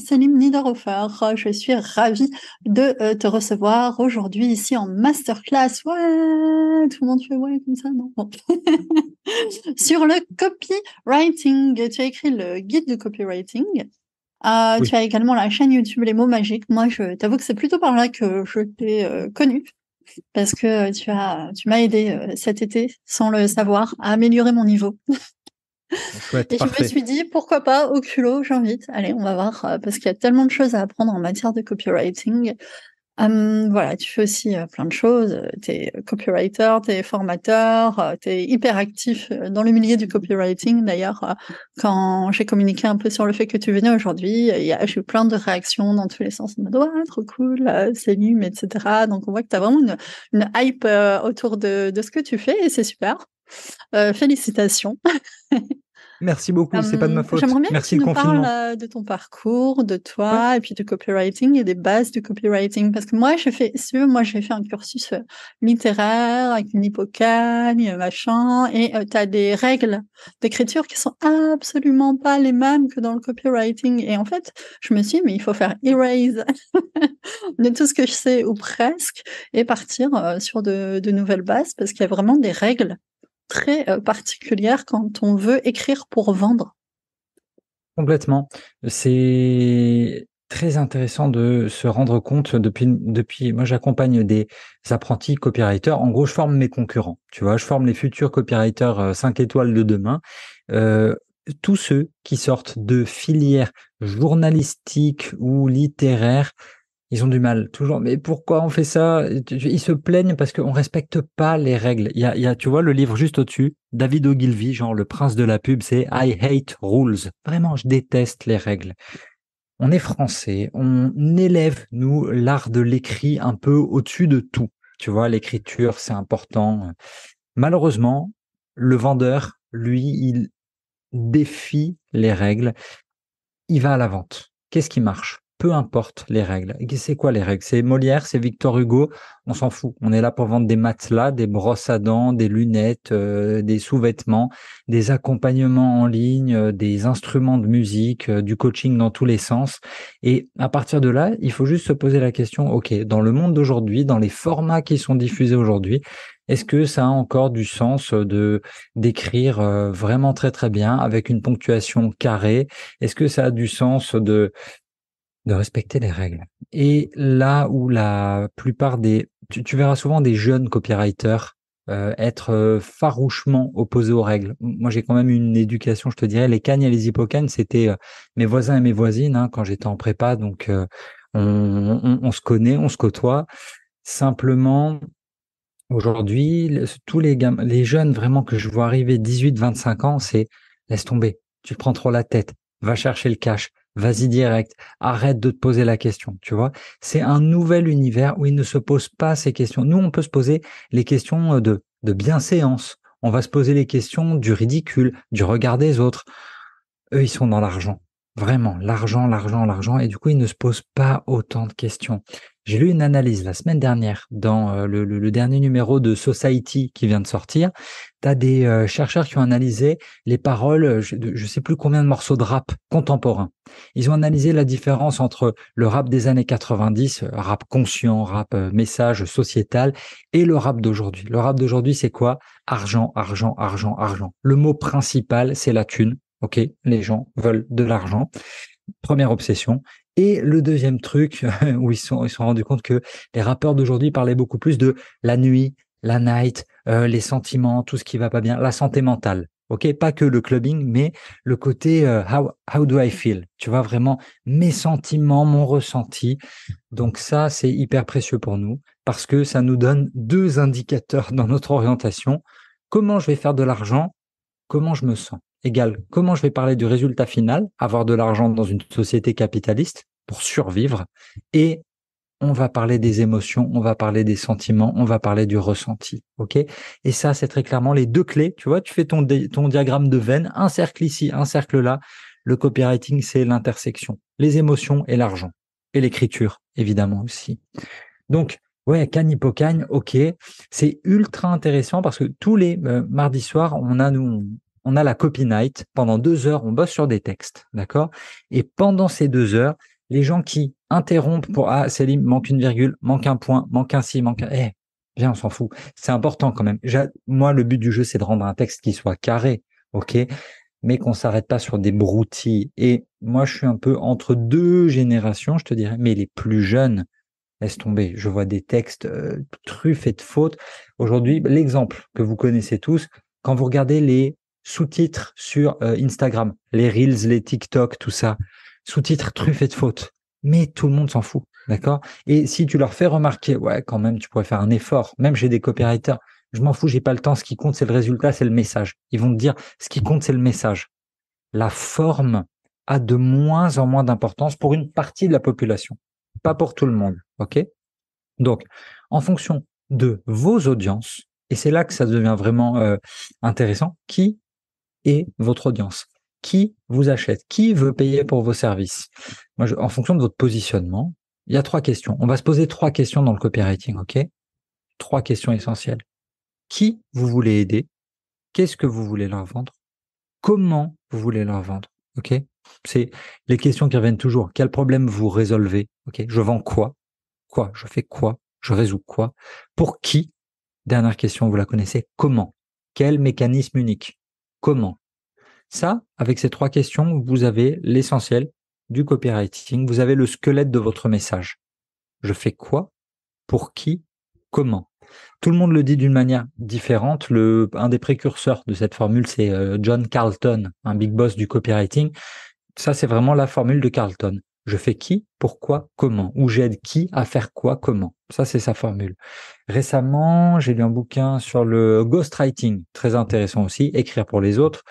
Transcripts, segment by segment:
Salim Niederhofer, je suis ravie de euh, te recevoir aujourd'hui ici en masterclass. Ouais, tout le monde fait ouais comme ça, non? Sur le copywriting, tu as écrit le guide de copywriting. Euh, Tu as également la chaîne YouTube Les mots magiques. Moi, je t'avoue que c'est plutôt par là que je t'ai euh, connu parce que tu as, tu m'as aidé euh, cet été, sans le savoir, à améliorer mon niveau. Chouette, et je me suis dit, pourquoi pas, au culot, j'invite. Allez, on va voir, euh, parce qu'il y a tellement de choses à apprendre en matière de copywriting. Hum, voilà, tu fais aussi euh, plein de choses. Tu es copywriter, tu es formateur, euh, tu es hyper actif dans le milieu du copywriting. D'ailleurs, quand j'ai communiqué un peu sur le fait que tu venais aujourd'hui, j'ai eu plein de réactions dans tous les sens. On m'a dit, ouais, trop cool, c'est nul, etc. Donc, on voit que tu as vraiment une, une hype autour de, de, ce que tu fais et c'est super. Euh, félicitations. Merci beaucoup, c'est pas de ma faute. J'aimerais bien Merci que tu nous parles euh, de ton parcours, de toi, et puis du copywriting et des bases du copywriting. Parce que moi, j'ai fait, si tu veux, moi, j'ai fait un cursus euh, littéraire avec une hypocagne, machin, et tu as des règles d'écriture qui sont absolument pas les mêmes que dans le copywriting. Et en fait, je me suis dit, mais il faut faire erase de tout ce que je sais, ou presque, et partir sur de, de nouvelles bases, parce qu'il y a vraiment des règles très particulière quand on veut écrire pour vendre. Complètement. C'est très intéressant de se rendre compte depuis depuis moi j'accompagne des apprentis copywriters en gros je forme mes concurrents tu vois je forme les futurs copywriters 5 étoiles de demain euh, tous ceux qui sortent de filières journalistiques ou littéraires ils ont du mal toujours. Mais pourquoi on fait ça? Ils se plaignent parce qu'on respecte pas les règles. Il y tu vois, le livre juste au-dessus, David Ogilvy, genre le prince de la pub, c'est I hate rules. Vraiment, je déteste les règles. On est français, on élève nous l'art de l'écrit un peu au-dessus de tout. Tu vois, l'écriture, c'est important. Malheureusement, le vendeur, lui, il défie les règles. Il va à la vente. Qu'est-ce qui marche? Peu importe les règles. C'est quoi les règles? C'est Molière, c'est Victor Hugo, on s'en fout. On est là pour vendre des matelas, des brosses à dents, des lunettes, euh, des sous-vêtements, des accompagnements en ligne, euh, des instruments de musique, euh, du coaching dans tous les sens. Et à partir de là, il faut juste se poser la question, OK, dans le monde d'aujourd'hui, dans les formats qui sont diffusés aujourd'hui, est-ce que ça a encore du sens de d'écrire vraiment très très bien avec une ponctuation carrée? Est-ce que ça a du sens de de respecter les règles. Et là où la plupart des, tu, verras souvent des jeunes copywriters euh, être euh, farouchement opposés aux règles. Moi, j'ai quand même une éducation, je te dirais, les cagnes et les hippocagnes, c'était euh, mes voisins et mes voisines hein, quand j'étais en prépa, donc on, se connaît, on se côtoie. Simplement, aujourd'hui, tous les gamins, les jeunes vraiment que je vois arriver 18-25 ans, c'est laisse tomber, tu prends trop la tête, va chercher le cash, vas-y direct, arrête de te poser la question, tu vois. C'est un nouvel univers où il ne se pose pas ces questions. Nous, on peut se poser les questions euh, de, de bienséance. On va se poser les questions du ridicule, du regard des autres. Eux, ils sont dans l'argent. Vraiment, l'argent, l'argent, l'argent. Et du coup, ils ne se posent pas autant de questions. J'ai lu une analyse la semaine dernière dans euh, le, dernier numéro de Society qui vient de sortir. Tu as des euh, chercheurs qui ont analysé les paroles, euh, je ne sais plus combien de morceaux de rap contemporains. Ils ont analysé la différence entre le rap des années 90, rap conscient, rap message sociétal, et le rap d'aujourd'hui. Le rap d'aujourd'hui, c'est quoi? Argent, argent, argent, argent. Le mot principal, c'est la thune. Ok, les gens veulent de l'argent. Première obsession. Et le deuxième truc où ils sont, ils sont rendus compte que les rappeurs d'aujourd'hui parlaient beaucoup plus de la nuit, la night, euh, les sentiments, tout ce qui va pas bien, la santé mentale. Ok, pas que le clubbing, mais le côté euh, how, how do I feel? Tu vois vraiment mes sentiments, mon ressenti. Donc ça, c'est hyper précieux pour nous parce que ça nous donne deux indicateurs dans notre orientation. Comment je vais faire de l'argent? Comment je me sens? Égale comment je vais parler du résultat final, avoir de l'argent dans une société capitaliste pour survivre, et on va parler des émotions, on va parler des sentiments, on va parler du ressenti, ok? Et ça, c'est très clairement les deux clés. Tu vois, tu fais ton, ton diagramme de veine, un cercle ici, un cercle là. Le copywriting, c'est l'intersection, les émotions et l'argent, et l'écriture, évidemment aussi. Donc, Ouais, Cannes Hippocagne, ok. C'est ultra intéressant parce que tous les euh, mardis soirs, on a nous on a la copy night. Pendant deux heures, on bosse sur des textes, d'accord? Et pendant ces deux heures, les gens qui interrompent pour ah Céline manque une virgule, manque un point, manque un si, manque un eh viens on s'en fout. C'est important quand même. Moi le but du jeu c'est de rendre un texte qui soit carré, ok, mais qu'on s'arrête pas sur des broutilles. Et moi je suis un peu entre deux générations, je te dirais, mais les plus jeunes, laisse tomber. Je vois des textes euh, truffés de fautes. Aujourd'hui, l'exemple que vous connaissez tous, quand vous regardez les sous-titres sur euh, Instagram, les Reels, les TikTok, tout ça, sous-titres truffés de fautes. Mais tout le monde s'en fout, d'accord? Et si tu leur fais remarquer, ouais, quand même, tu pourrais faire un effort. Même j'ai des copywriters, je m'en fous, j'ai pas le temps. Ce qui compte, c'est le résultat, c'est le message. Ils vont te dire, ce qui compte, c'est le message. La forme a de moins en moins d'importance pour une partie de la population, pas pour tout le monde, ok? Donc, en fonction de vos audiences, et c'est là que ça devient vraiment euh, intéressant, qui est votre audience. Qui vous achète, qui veut payer pour vos services? Moi, en fonction de votre positionnement, il y a trois questions. On va se poser trois questions dans le copywriting, ok? Trois questions essentielles. Qui vous voulez aider? Qu'est-ce que vous voulez leur vendre? Comment vous voulez leur vendre? Ok? C'est les questions qui reviennent toujours. Quel problème vous résolvez? Ok? Je vends quoi? Quoi? Je fais quoi? Je résous quoi? Pour qui? Dernière question, vous la connaissez. Comment? Quel mécanisme unique? Comment ça, avec ces trois questions, vous avez l'essentiel du copywriting. Vous avez le squelette de votre message. Je fais quoi? Pour qui? Comment? Tout le monde le dit d'une manière différente. Un des précurseurs de cette formule, c'est euh, John Carlton, un big boss du copywriting. Ça, c'est vraiment la formule de Carlton. Je fais qui, pourquoi, comment, ou j'aide qui à faire quoi, comment. Ça, c'est sa formule. Récemment, j'ai lu un bouquin sur le ghostwriting, très intéressant aussi, écrire pour les autres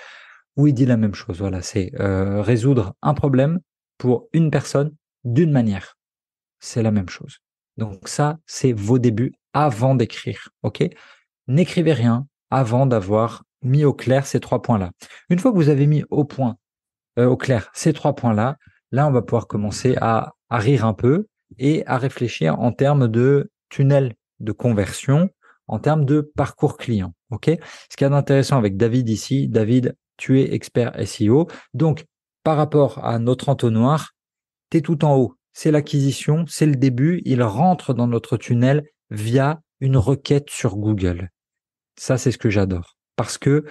où il dit la même chose. Voilà, c'est euh, résoudre un problème pour une personne d'une manière. C'est la même chose. Donc ça, c'est vos débuts avant d'écrire. Ok? N'écrivez rien avant d'avoir mis au clair ces trois points-là. Une fois que vous avez mis au point, euh, au clair ces trois points-là, là, on va pouvoir commencer à, rire un peu et à réfléchir en termes de tunnel de conversion, en termes de parcours client. Ok? Ce qui est intéressant avec David ici, David tu es expert SEO. Donc, par rapport à notre entonnoir, tu es tout en haut. C'est l'acquisition, c'est le début. Il rentre dans notre tunnel via une requête sur Google. Ça, c'est ce que j'adore. Parce que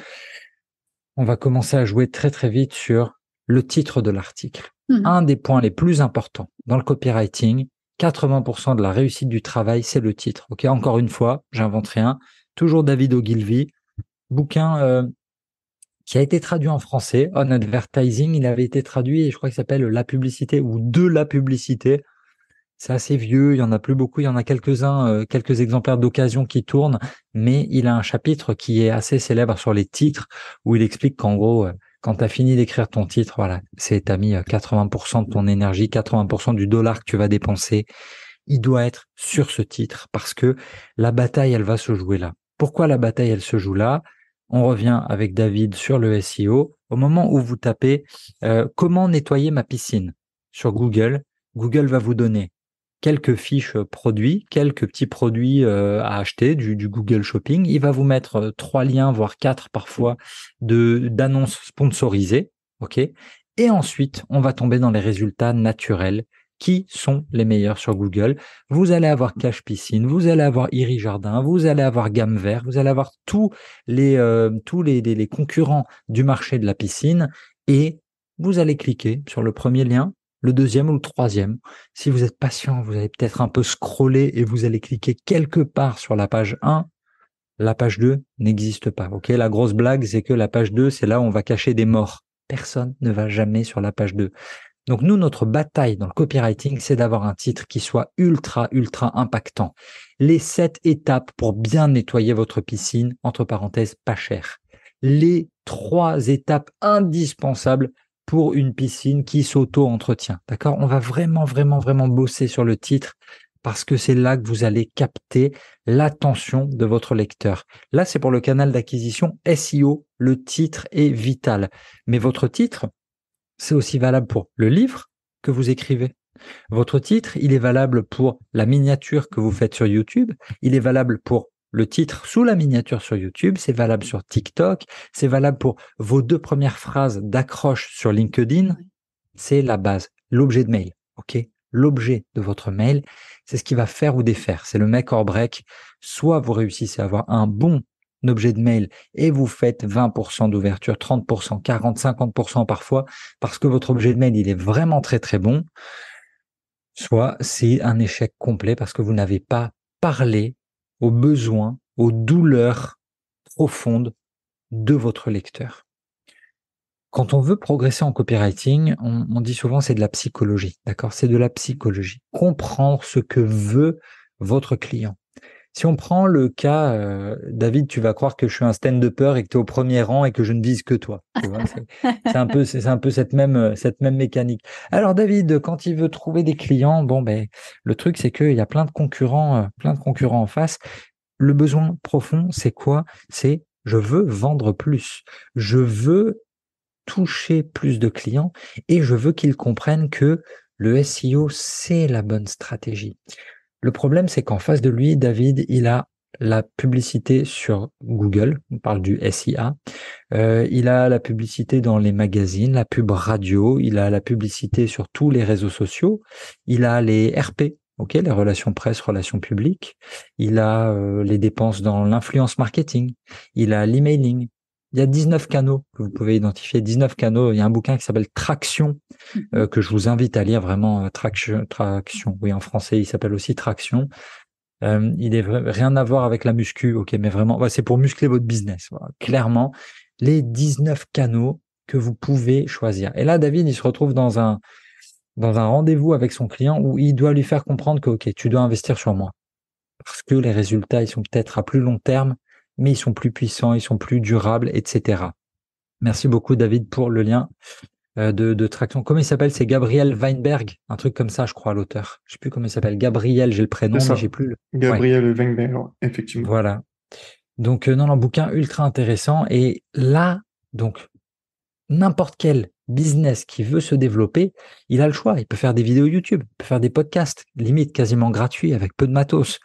on va commencer à jouer très très vite sur le titre de l'article. Mmh. Un des points les plus importants dans le copywriting, 80% de la réussite du travail, c'est le titre. Ok, encore une fois, j'invente rien. Toujours David Ogilvy, bouquin euh, qui a été traduit en français. On Advertising, il avait été traduit et je crois qu'il s'appelle La publicité ou De la publicité. C'est assez vieux, il y en a plus beaucoup, il y en a quelques-uns, euh, quelques exemplaires d'occasion qui tournent, mais il a un chapitre qui est assez célèbre sur les titres où il explique qu'en gros, euh, quand tu as fini d'écrire ton titre, voilà, c'est t'as mis 80% euh, de ton énergie, 80% du dollar que tu vas dépenser, il doit être sur ce titre parce que la bataille, elle va se jouer là. Pourquoi la bataille, elle se joue là? On revient avec David sur le SEO. Au moment où vous tapez euh, comment nettoyer ma piscine? Sur Google, Google va vous donner quelques fiches produits, quelques petits produits euh, à acheter du, Google Shopping. Il va vous mettre euh, trois liens, voire quatre parfois, d'annonces sponsorisées. OK? Et ensuite, on va tomber dans les résultats naturels qui sont les meilleurs sur Google. Vous allez avoir Cache Piscine, vous allez avoir Iri Jardin, vous allez avoir Gamme Vert, vous allez avoir tous les euh, tous les, concurrents du marché de la piscine et vous allez cliquer sur le premier lien, le deuxième ou le troisième. Si vous êtes patient, vous allez peut-être un peu scroller et vous allez cliquer quelque part sur la page 1. La page 2 n'existe pas. OK, la grosse blague c'est que la page 2, c'est là où on va cacher des morts. Personne ne va jamais sur la page 2. Donc nous, notre bataille dans le copywriting, c'est d'avoir un titre qui soit ultra, ultra impactant. Les sept étapes pour bien nettoyer votre piscine, entre parenthèses, pas cher. Les trois étapes indispensables pour une piscine qui s'auto-entretient. D'accord? On va vraiment, vraiment, vraiment bosser sur le titre parce que c'est là que vous allez capter l'attention de votre lecteur. Là, c'est pour le canal d'acquisition SEO. Le titre est vital. Mais votre titre, c'est aussi valable pour le livre que vous écrivez. Votre titre, il est valable pour la miniature que vous faites sur YouTube, il est valable pour le titre sous la miniature sur YouTube, c'est valable sur TikTok, c'est valable pour vos deux premières phrases d'accroche sur LinkedIn. C'est la base, l'objet de mail. OK? L'objet de votre mail, c'est ce qui va faire ou défaire. C'est le make or break. Soit vous réussissez à avoir un bon objet de mail et vous faites 20% d'ouverture, 30%, 40, 50% parfois parce que votre objet de mail, il est vraiment très très bon. Soit c'est un échec complet parce que vous n'avez pas parlé aux besoins, aux douleurs profondes de votre lecteur. Quand on veut progresser en copywriting, on, dit souvent c'est de la psychologie, d'accord? C'est de la psychologie. Comprendre ce que veut votre client. Si on prend le cas, euh, David, tu vas croire que je suis un stand-upper et que tu es au premier rang et que je ne vise que toi. C'est un peu, même, cette même mécanique. Alors David, quand il veut trouver des clients, bon ben, le truc c'est qu'il y a plein de concurrents, euh, plein de concurrents en face. Le besoin profond, c'est quoi? C'est je veux vendre plus. Je veux toucher plus de clients et je veux qu'ils comprennent que le SEO, c'est la bonne stratégie. Le problème, c'est qu'en face de lui, David, il a la publicité sur Google, on parle du SIA, euh, il a la publicité dans les magazines, la pub radio, il a la publicité sur tous les réseaux sociaux, il a les RP, les relations presse, relations publiques, il a euh, les dépenses dans l'influence marketing, il a l'emailing, il y a 19 canaux que vous pouvez identifier, 19 canaux. Il y a un bouquin qui s'appelle Traction, mhm. euh, que je vous invite à lire vraiment. Euh, Traction, Traction. Oui, en français, il s'appelle aussi Traction. Euh, il est rien à voir avec la muscu, ok, mais vraiment, c'est pour muscler votre business. Clairement, les 19 canaux que vous pouvez choisir. Et là, David, il se retrouve dans un dans un rendez-vous avec son client où il doit lui faire comprendre que, ok, tu dois investir sur moi. Parce que les résultats, ils sont peut-être à plus long terme mais ils sont plus puissants, ils sont plus durables, etc. Merci beaucoup David pour le lien euh, de, traction. Comment il s'appelle? C'est Gabriel Weinberg, un truc comme ça, je crois, l'auteur. Je sais plus comment il s'appelle. Gabriel, j'ai le prénom, mais j'ai plus le. Gabriel Weinberg, effectivement. Voilà. Donc euh, non, non, bouquin ultra intéressant. Et là, donc n'importe quel business qui veut se développer, il a le choix. Il peut faire des vidéos YouTube, il peut faire des podcasts, limite quasiment gratuits avec peu de matos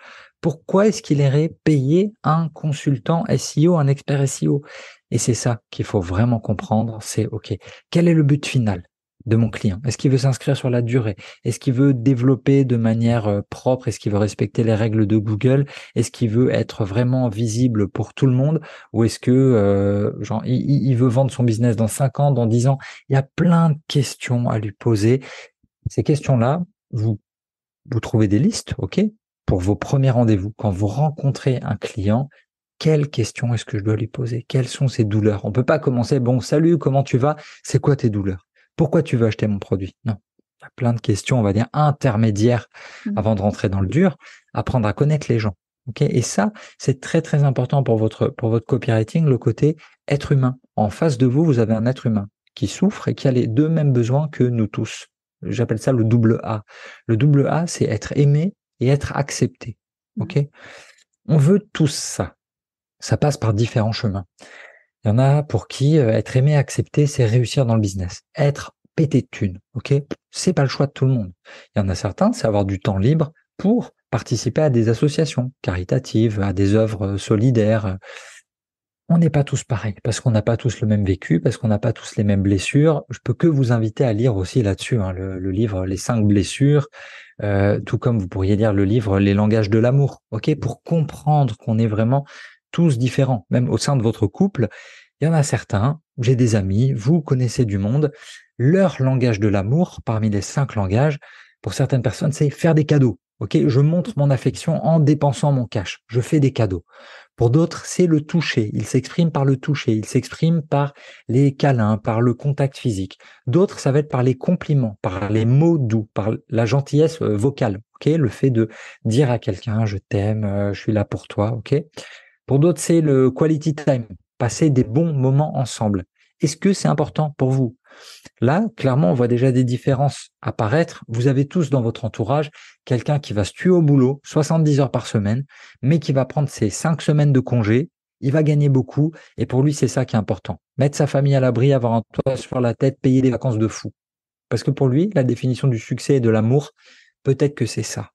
pourquoi est-ce qu'il irait payer un consultant SEO, un expert SEO Et c'est ça qu'il faut vraiment comprendre, c'est OK, quel est le but final de mon client? Est-ce qu'il veut s'inscrire sur la durée? Est-ce qu'il veut développer de manière euh, propre? Est-ce qu'il veut respecter les règles de Google? Est-ce qu'il veut être vraiment visible pour tout le monde? Ou est-ce que euh, genre il, veut vendre son business dans 5 ans, dans 10 ans? Il y a plein de questions à lui poser. Ces questions-là, vous vous trouvez des listes, ok? Pour vos premiers rendez-vous, quand vous rencontrez un client, quelles questions est-ce que je dois lui poser? Quelles sont ses douleurs? On peut pas commencer, bon, salut, comment tu vas? C'est quoi tes douleurs? Pourquoi tu veux acheter mon produit? Non. Il y a plein de questions, on va dire, intermédiaires mmh. avant de rentrer dans le dur, apprendre à connaître les gens. Et ça, c'est très, très important pour votre, pour votre copywriting, le côté être humain. En face de vous, vous avez un être humain qui souffre et qui a les deux mêmes besoins que nous tous. J'appelle ça le double A. Le double A, c'est être aimé et être accepté. Mmh. Ok? On veut tous ça. Ça passe par différents chemins. Il y en a pour qui euh, être aimé, accepté, c'est réussir dans le business. Être pété de thunes. Ok? C'est pas le choix de tout le monde. Il y en a certains, c'est avoir du temps libre pour participer à des associations caritatives, à des œuvres solidaires, on n'est pas tous pareils, parce qu'on n'a pas tous le même vécu, parce qu'on n'a pas tous les mêmes blessures. Je peux que vous inviter à lire aussi là-dessus hein, le, livre Les cinq blessures, euh, tout comme vous pourriez lire le livre Les langages de l'amour, ok, pour comprendre qu'on est vraiment tous différents, même au sein de votre couple. Il y en a certains, j'ai des amis, vous connaissez du monde, leur langage de l'amour, parmi les cinq langages, pour certaines personnes, c'est faire des cadeaux. Ok, je montre mon affection en dépensant mon cash. Je fais des cadeaux. Pour d'autres, c'est le toucher. Il s'exprime par le toucher. Il s'exprime par les câlins, par le contact physique. D'autres, ça va être par les compliments, par les mots doux, par la gentillesse euh, vocale. Ok, le fait de dire à quelqu'un je t'aime, euh, je suis là pour toi. Ok? Pour d'autres, c'est le quality time, passer des bons moments ensemble. Est-ce que c'est important pour vous? Là, clairement, on voit déjà des différences apparaître. Vous avez tous dans votre entourage quelqu'un qui va se tuer au boulot 70 heures par semaine, mais qui va prendre ses 5 semaines de congé. Il va gagner beaucoup et pour lui, c'est ça qui est important. Mettre sa famille à l'abri, avoir un toit sur la tête, payer des vacances de fou. Parce que pour lui, la définition du succès et de l'amour, peut-être que c'est ça.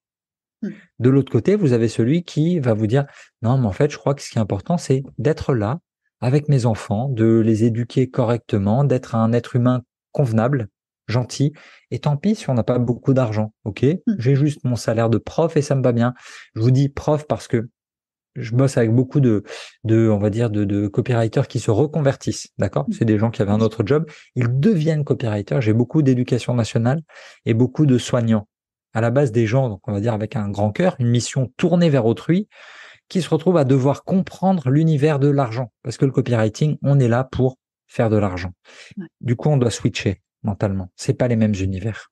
Mmh. De l'autre côté, vous avez celui qui va vous dire, non, mais en fait, je crois que ce qui est important, c'est d'être là avec mes enfants, de les éduquer correctement, d'être un être humain convenable, gentil. Et tant pis si on n'a pas beaucoup d'argent, ok? Mmh. J'ai juste mon salaire de prof et ça me va bien. Je vous dis prof parce que je bosse avec beaucoup de, de on va dire, de, de copywriters qui se reconvertissent, d'accord? Mmh. C'est des gens qui avaient un autre job, ils deviennent copywriters. J'ai beaucoup d'éducation nationale et beaucoup de soignants. À la base, des gens, donc on va dire avec un grand cœur, une mission tournée vers autrui, qui se retrouvent à devoir comprendre l'univers de l'argent. Parce que le copywriting, on est là pour faire de l'argent. Ouais. Du coup, on doit switcher mentalement. C'est pas les mêmes univers.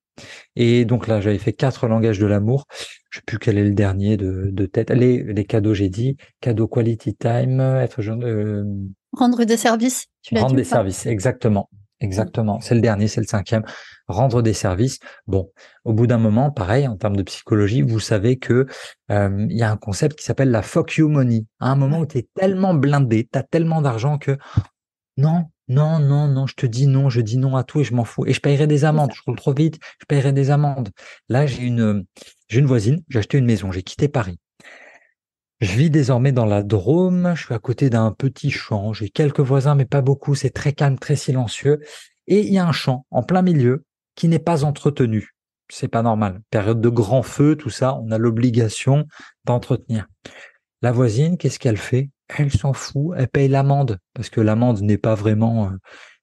Et donc là, j'avais fait quatre langages de l'amour. Je sais plus quel est le dernier de, de tête. Les, les cadeaux, j'ai dit. Cadeau quality time, être jeune, euh, Rendre des services, tu l'as rendre des services. Exactement. Exactement. C'est le dernier, c'est le cinquième. Rendre des services. Bon, au bout d'un moment, pareil, en termes de psychologie, vous savez que euh, il y a un concept qui s'appelle la fuck you money. À un moment où tu es tellement blindé, tu as tellement d'argent que non, non, non, non, je te dis non, je dis non à tout et je m'en fous. Et je paierai des amendes. Je roule trop vite, je paierai des amendes. Là, j'ai une, j'ai une voisine, j'ai acheté une maison, j'ai quitté Paris. Je vis désormais dans la Drôme, je suis à côté d'un petit champ, j'ai quelques voisins, mais pas beaucoup, c'est très calme, très silencieux. Et il y a un champ en plein milieu qui n'est pas entretenu. C'est pas normal. Période de grand feu, tout ça, on a l'obligation d'entretenir. La voisine, qu'est-ce qu'elle fait? Elle s'en fout, elle paye l'amende parce que l'amende n'est pas vraiment euh,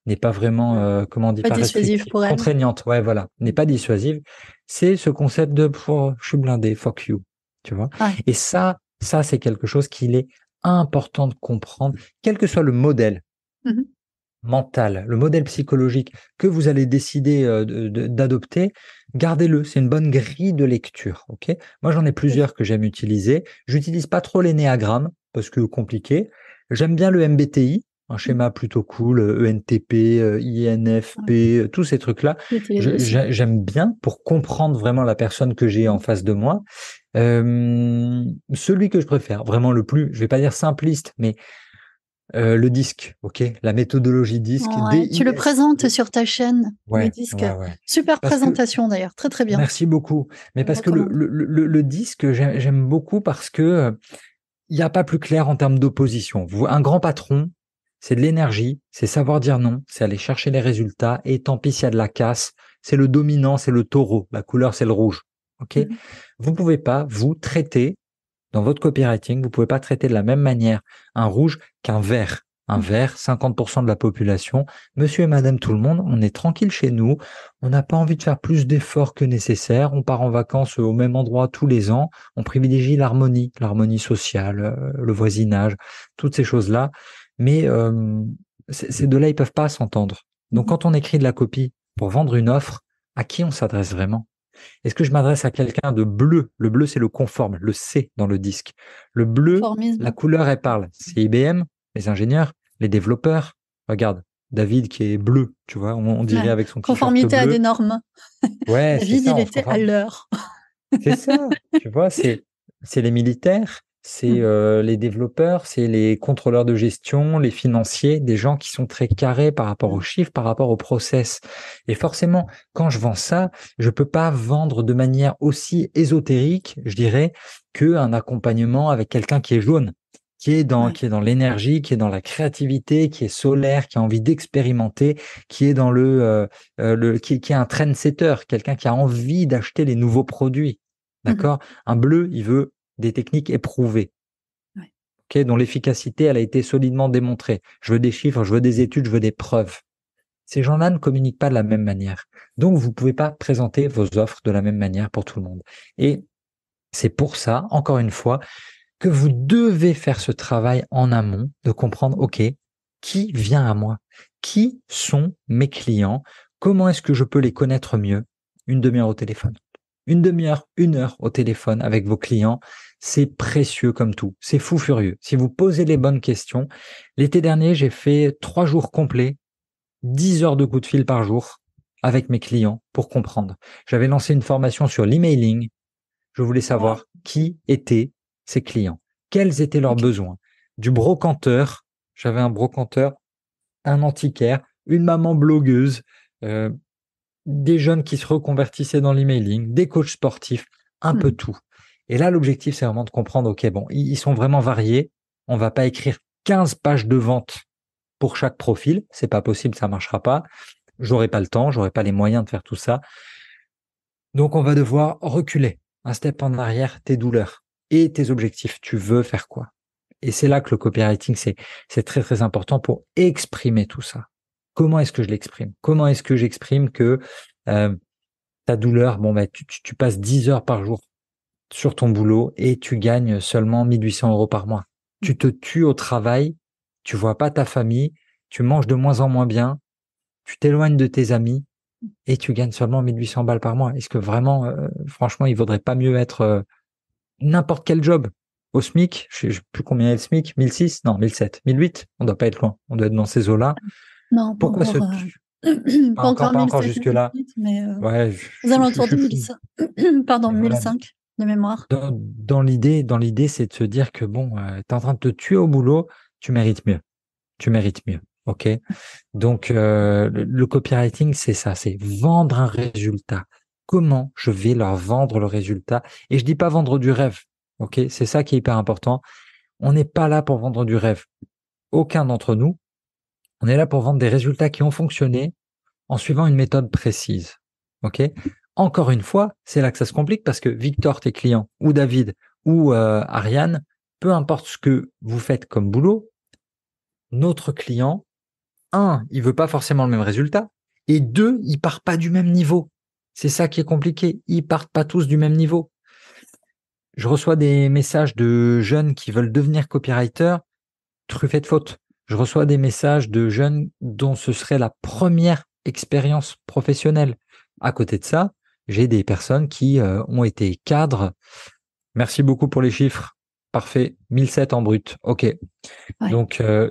n'est pas vraiment euh, comment on dit Pas dissuasive restrictive, pour elle. contraignante. Ouais, voilà, n'est pas dissuasive. C'est ce concept de oh, je suis blindé, fuck you, tu vois? Ouais. Et ça, ça c'est quelque chose qu'il est important de comprendre, quel que soit le modèle Mhm. mental, le modèle psychologique que vous allez décider euh, d'adopter, gardez-le. C'est une bonne grille de lecture. Ok? Moi, j'en ai plusieurs que j'aime utiliser. J'utilise pas trop l'énéagramme parce que compliqué. J'aime bien le MBTI, un schéma plutôt cool, ENTP, euh, INFP, euh, tous ces trucs-là. J'aime bien pour comprendre vraiment la personne que j'ai en face de moi. Euh, celui que je préfère, vraiment le plus, je vais pas dire simpliste, mais euh, le disque, ok, la méthodologie disque. Ouais, tu le présentes sur ta chaîne, Ouais, le disque. ouais. Super Parce que- présentation d'ailleurs, très très bien. Merci beaucoup. Mais parce que le, recommande. le, le, le disque, j'aime beaucoup parce que il n'y a pas plus clair en termes d'opposition. Un grand patron, c'est de l'énergie, c'est savoir dire non, c'est aller chercher les résultats, et tant pis s'il y a de la casse, c'est le dominant, c'est le taureau, la couleur c'est le rouge. Ok? Mhm. Vous pouvez pas vous traiter dans votre copywriting, vous pouvez pas traiter de la même manière un rouge qu'un vert. Un Mhm. vert, 50% de la population, monsieur et madame tout le monde, on est tranquille chez nous, on n'a pas envie de faire plus d'efforts que nécessaire, on part en vacances au même endroit tous les ans, on privilégie l'harmonie, l'harmonie sociale, euh, le voisinage, toutes ces choses-là. Mais euh, ces deux-là, ils peuvent pas s'entendre. Donc Mhm. quand on écrit de la copie pour vendre une offre, à qui on s'adresse vraiment? Est-ce que je m'adresse à quelqu'un de bleu? Le bleu, c'est le conforme, le C dans le disque. Le bleu, la couleur, elle parle. C'est IBM, les ingénieurs, les développeurs. Regarde, David qui est bleu, tu vois, on, on dirait Ouais. avec son Conformité à des normes. Ouais, David, ça, il était à l'heure. C'est ça, tu vois, c'est les militaires, c'est Mm. euh, les développeurs, c'est les contrôleurs de gestion, les financiers, des gens qui sont très carrés par rapport aux chiffres, par rapport au process. Et forcément, quand je vends ça, je peux pas vendre de manière aussi ésotérique, je dirais, que un accompagnement avec quelqu'un qui est jaune, qui est dans Ouais. qui est dans l'énergie, qui est dans la créativité, qui est solaire, qui a envie d'expérimenter, qui est dans le euh, euh, le qui, qui est un trendsetter, quelqu'un qui a envie d'acheter les nouveaux produits. D'accord? Un bleu, il veut des techniques éprouvées. Ouais. ok, dont l'efficacité, elle a été solidement démontrée. Je veux des chiffres, je veux des études, je veux des preuves. Ces gens-là ne communiquent pas de la même manière. Donc, vous pouvez pas présenter vos offres de la même manière pour tout le monde. Et c'est pour ça, encore une fois, que vous devez faire ce travail en amont de comprendre, OK, qui vient à moi? Qui sont mes clients? Comment est-ce que je peux les connaître mieux? Une demi-heure au téléphone. Une demi-heure, une heure au téléphone avec vos clients, c'est précieux comme tout. C'est fou furieux. Si vous posez les bonnes questions, l'été dernier, j'ai fait trois jours complets, 10 heures de coup de fil par jour avec mes clients pour comprendre. J'avais lancé une formation sur l'emailing. Je voulais savoir qui étaient ces clients, quels étaient leurs besoins? Du brocanteur, j'avais un brocanteur, un antiquaire, une maman blogueuse, euh, des jeunes qui se reconvertissaient dans l'emailing, des coachs sportifs, un Hmm. peu tout. Et là, l'objectif, c'est vraiment de comprendre, OK, bon, ils sont vraiment variés. On va pas écrire 15 pages de vente pour chaque profil. C'est pas possible, ça marchera pas. J'aurai pas le temps, j'aurai pas les moyens de faire tout ça. Donc, on va devoir reculer un step en arrière tes douleurs et tes objectifs. Tu veux faire quoi? Et c'est là que le copywriting, c'est, c'est très, très important pour exprimer tout ça. Comment est-ce que je l'exprime? Comment est-ce que j'exprime que, euh, ta douleur, bon, bah, tu, passes 10 heures par jour sur ton boulot et tu gagnes seulement 1800 euros par mois. Tu te tues au travail, tu vois pas ta famille, tu manges de moins en moins bien, tu t'éloignes de tes amis et tu gagnes seulement 1800 balles par mois. Est-ce que vraiment, euh, franchement, il vaudrait pas mieux être euh, n'importe quel job? Au SMIC Je sais plus combien est le SMIC 1006 Non, 1007, 1008 On doit pas être loin. On doit être dans ces eaux-là. Non, Pourquoi ce pas, encore, pas encore jusque-là. Mais euh, ouais, aux alentours de 1005. Pardon, 1005 de mémoire. Dans, dans l'idée, dans l'idée, c'est de se dire que bon, euh, tu es en train de te tuer au boulot, tu mérites mieux. Tu mérites mieux. OK? Donc euh, le, le, copywriting, c'est ça, c'est vendre un résultat. Comment je vais leur vendre le résultat? Et je dis pas vendre du rêve. OK? C'est ça qui est hyper important. On n'est pas là pour vendre du rêve. Aucun d'entre nous. On est là pour vendre des résultats qui ont fonctionné en suivant une méthode précise. Encore une fois, c'est là que ça se complique parce que Victor, tes clients, ou David, ou euh, Ariane, peu importe ce que vous faites comme boulot, notre client, un, il veut pas forcément le même résultat, et deux, il part pas du même niveau. C'est ça qui est compliqué. Ils partent pas tous du même niveau. Je reçois des messages de jeunes qui veulent devenir copywriter truffés de fautes. Je reçois des messages de jeunes dont ce serait la première expérience professionnelle. À côté de ça, j'ai des personnes qui euh, ont été cadres. Merci beaucoup pour les chiffres. Parfait. 1007 en brut. OK. Donc, euh,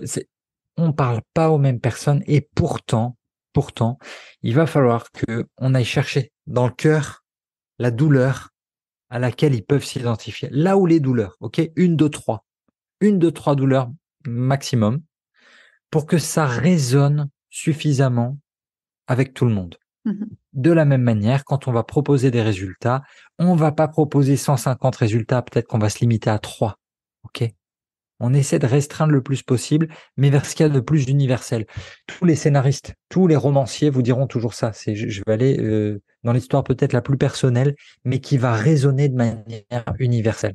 on parle pas aux mêmes personnes et pourtant, pourtant, il va falloir que on aille chercher dans le cœur la douleur à laquelle ils peuvent s'identifier. Là où les douleurs, OK? Une, deux, trois. Une, deux, trois douleurs maximum pour que ça résonne suffisamment avec tout le monde. Mmh de la même manière, quand on va proposer des résultats, on va pas proposer 150 résultats, peut-être qu'on va se limiter à 3. OK? On essaie de restreindre le plus possible, mais vers ce qu'il y a de plus universel. Tous les scénaristes, tous les romanciers vous diront toujours ça. C'est je vais aller euh, dans l'histoire peut-être la plus personnelle, mais qui va résonner de manière universelle.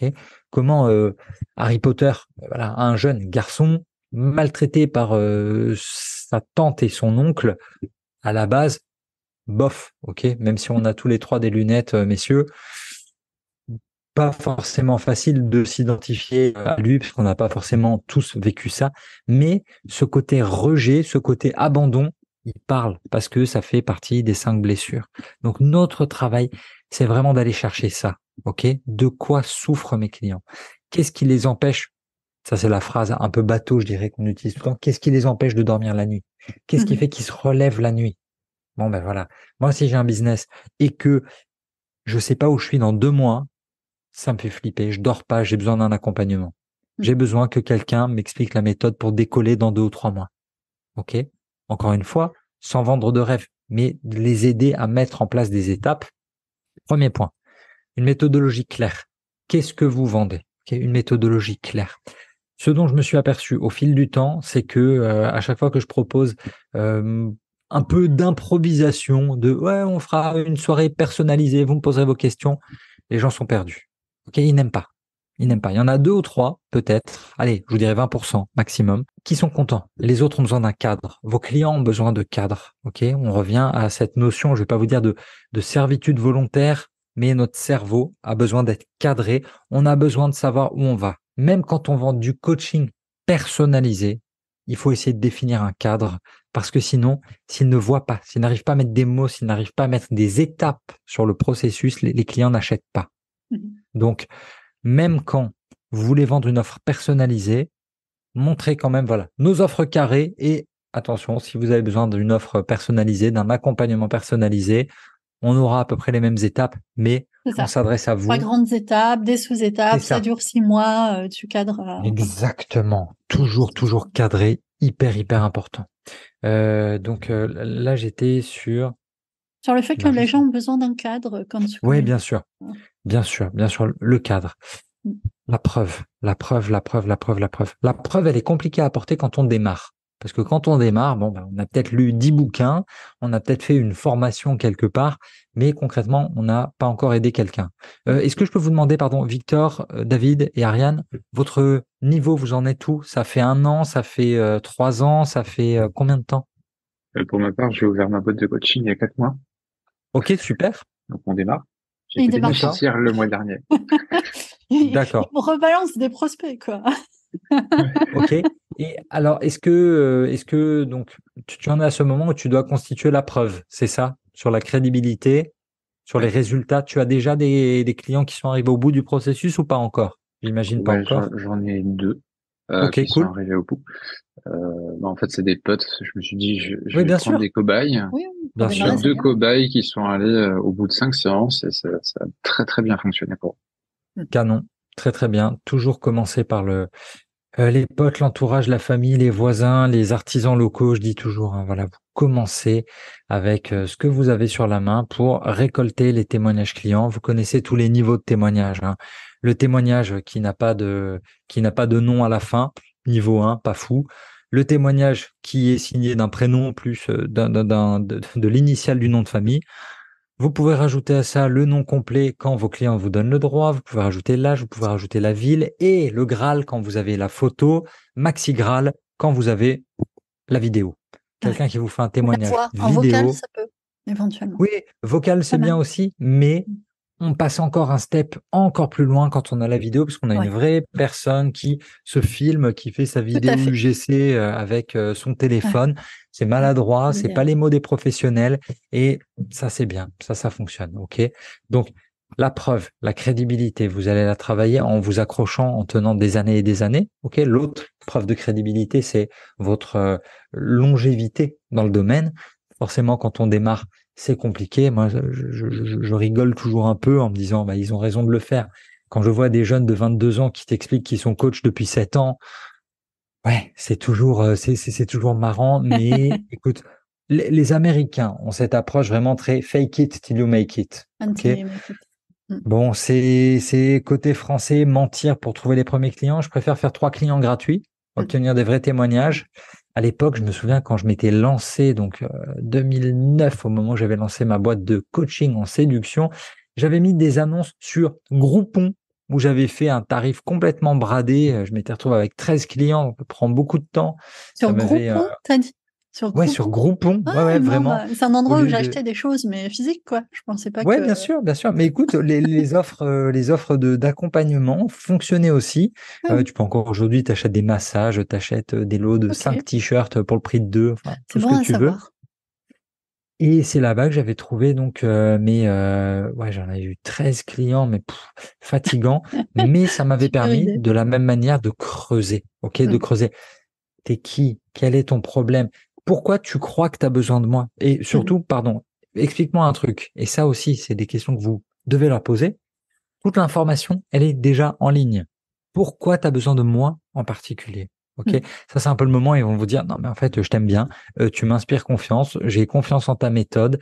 OK? Comment euh, Harry Potter, voilà, un jeune garçon maltraité par euh, sa tante et son oncle, à la base, bof, ok, même si on a tous les trois des lunettes, euh, messieurs, pas forcément facile de s'identifier à lui, puisqu'on n'a pas forcément tous vécu ça, mais ce côté rejet, ce côté abandon, il parle parce que ça fait partie des cinq blessures. Donc notre travail, c'est vraiment d'aller chercher ça, ok? De quoi souffrent mes clients? Qu'est-ce qui les empêche ça, c'est la phrase un peu bateau, je dirais, qu'on utilise tout le temps. Qu'est-ce qui les empêche de dormir la nuit? Qu'est-ce qui mmh fait qu'ils se relèvent la nuit? Bon, ben voilà. Moi, si j'ai un business et que je sais pas où je suis dans deux mois, ça me fait flipper. Je dors pas, j'ai besoin d'un accompagnement. Mmh. J'ai besoin que quelqu'un m'explique la méthode pour décoller dans deux ou trois mois. OK? Encore une fois, sans vendre de rêve, mais les aider à mettre en place des étapes. Premier point, une méthodologie claire. Qu'est-ce que vous vendez? Une méthodologie claire. Ce dont je me suis aperçu au fil du temps, c'est que euh, à chaque fois que je propose un peu d'improvisation, de ouais, on fera une soirée personnalisée, vous me poserez vos questions, les gens sont perdus. Ok, ils n'aiment pas. Ils n'aiment pas. Il y en a deux ou trois, peut-être, allez, je vous dirais 20% maximum, qui sont contents. Les autres ont besoin d'un cadre. Vos clients ont besoin de cadre. Ok, on revient à cette notion, je vais pas vous dire de, de servitude volontaire, mais notre cerveau a besoin d'être cadré. On a besoin de savoir où on va même quand on vend du coaching personnalisé, il faut essayer de définir un cadre parce que sinon, s'il ne voit pas, s'il n'arrive pas à mettre des mots, s'il n'arrive pas à mettre des étapes sur le processus, les, clients n'achètent pas. Mmh Donc, même quand vous voulez vendre une offre personnalisée, montrez quand même, voilà, nos offres carrées et attention, si vous avez besoin d'une offre personnalisée, d'un accompagnement personnalisé, on aura à peu près les mêmes étapes, mais on s'adresse à vous. Trois grandes étapes, des sous-étapes, ça. dure six mois, euh, tu cadres. Euh, Exactement. Toujours, toujours cadré, hyper, hyper important. Euh, donc là, j'étais sur. Sur le fait que les gens ont besoin d'un cadre quand tu. Oui, bien sûr. Bien sûr, bien sûr, le cadre. Mm. La preuve, la preuve, la preuve, la preuve, la preuve. La preuve, elle est compliquée à apporter quand on démarre. Parce que quand on démarre, bon, ben, on a peut-être lu dix bouquins, on a peut-être fait une formation quelque part, mais concrètement, on n'a pas encore aidé quelqu'un. Euh, est-ce que je peux vous demander, pardon, Victor, euh, David et Ariane, votre niveau, vous en êtes où? Ça fait un an, ça fait euh, trois ans, ça fait combien de temps? Pour ma part, j'ai ouvert ma boîte de coaching il y a quatre mois. Ok, super. Donc on démarre. J'ai fait le mois dernier. D'accord. On rebalance des prospects, quoi. ok. Et alors, est-ce que, euh, est-ce que donc tu, en es à ce moment où tu dois constituer la preuve, c'est ça, sur la crédibilité, sur les résultats. Tu as déjà des, clients qui sont arrivés au bout du processus ou pas encore? J'imagine pas encore. J'en ai deux euh, qui sont arrivés au bout. Euh, bah, en fait, c'est des potes. Je me suis dit, je, je vais prendre des cobayes. Oui, bien sûr. Deux cobayes qui sont allés au bout de cinq séances et ça, ça a très très bien fonctionné pour eux. Canon. Très très bien. Toujours commencer par le euh, les potes, l'entourage, la famille, les voisins, les artisans locaux. Je dis toujours, hein, voilà, vous commencez avec euh, ce que vous avez sur la main pour récolter les témoignages clients. Vous connaissez tous les niveaux de témoignage. Hein. Le témoignage qui n'a pas de qui n'a pas de nom à la fin, niveau 1, pas fou. Le témoignage qui est signé d'un prénom plus euh, d'un, de, de l'initiale du nom de famille. Vous pouvez rajouter à ça le nom complet quand vos clients vous donnent le droit. Vous pouvez rajouter l'âge, vous pouvez rajouter la ville et le Graal quand vous avez la photo, Maxi Graal quand vous avez la vidéo. Quelqu'un qui vous fait un témoignage En vocal, ça peut éventuellement. Oui, vocal c'est bien aussi, mais mm on passe encore un step encore plus loin quand on a la vidéo, parce qu'on a une vraie personne qui se filme, qui fait sa vidéo UGC euh, avec euh, son téléphone. C'est maladroit, c'est pas les mots des professionnels, et ça c'est bien, ça ça fonctionne, ok? Donc la preuve, la crédibilité, vous allez la travailler en vous accrochant, en tenant des années et des années, ok? L'autre preuve de crédibilité, c'est votre euh, longévité dans le domaine. Forcément, quand on démarre, c'est compliqué. Moi, je, rigole toujours un peu en me disant, bah, ils ont raison de le faire. Quand je vois des jeunes de 22 ans qui t'expliquent qu'ils sont coachs depuis 7 ans, ouais, c'est toujours, euh, c'est toujours marrant. Mais écoute, les, Américains ont cette approche vraiment très fake it till you make it. Mm. Bon, c'est côté français mentir pour trouver les premiers clients. Je préfère faire trois clients gratuits, mm. obtenir des vrais témoignages à l'époque, je me souviens quand je m'étais lancé, donc 2009, euh, au moment où j'avais lancé ma boîte de coaching en séduction, j'avais mis des annonces sur Groupon où j'avais fait un tarif complètement bradé. Je m'étais retrouvé avec 13 clients, ça prend beaucoup de temps. Sur Groupon, euh, t'as dit? Sur ouais, sur Groupon. ouais, ouais, vraiment. Bah, c'est un endroit où j'achetais des choses, mais physiques, quoi. Je pensais pas ouais, bien sûr, bien sûr. Mais écoute, les, les offres, euh, les offres de d'accompagnement fonctionnaient aussi. Ah euh, tu peux encore aujourd'hui, t'achètes des massages, t'achètes euh, des lots de 5 t-shirts pour le prix de 2, enfin, tout ce que tu veux. Et c'est là-bas que j'avais trouvé donc euh, mes ouais j'en avais eu 13 clients mais fatigant mais ça m'avait permis de la même manière de creuser OK de creuser t'es qui? Quel est ton problème? Pourquoi tu crois que tu as besoin de moi? Et surtout, pardon, explique-moi un truc. Et ça aussi, c'est des questions que vous devez leur poser. Toute l'information, elle est déjà en ligne. Pourquoi tu as besoin de moi en particulier? Ok, mm. ça c'est un peu le moment où ils vont vous dire non mais en fait je t'aime bien, euh, tu m'inspires confiance, j'ai confiance en ta méthode.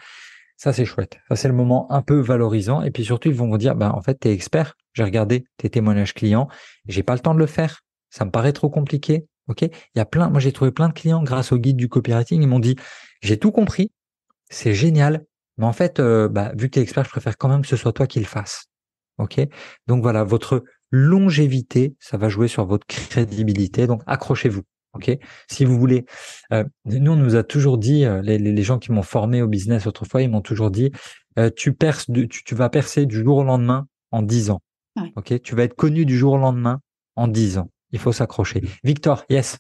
Ça c'est chouette. Ça c'est le moment un peu valorisant et puis surtout ils vont vous dire bah en fait tu es expert, j'ai regardé tes témoignages clients, j'ai pas le temps de le faire, ça me paraît trop compliqué. Ok, il y a plein. Moi, j'ai trouvé plein de clients grâce au guide du copywriting. Ils m'ont dit j'ai tout compris, c'est génial, mais en fait, euh, bah, vu que tu es expert, je préfère quand même que ce soit toi qui le fasses. Ok, donc voilà, votre longévité, ça va jouer sur votre crédibilité. Donc accrochez-vous. Ok, si vous voulez, euh, nous on nous a toujours dit, euh, les, les, gens qui m'ont formé au business autrefois, ils m'ont toujours dit, tu perces, tu, tu, vas percer du jour au lendemain en dix ans. Ok, tu vas être connu du jour au lendemain en dix ans il faut s'accrocher. Victor, yes.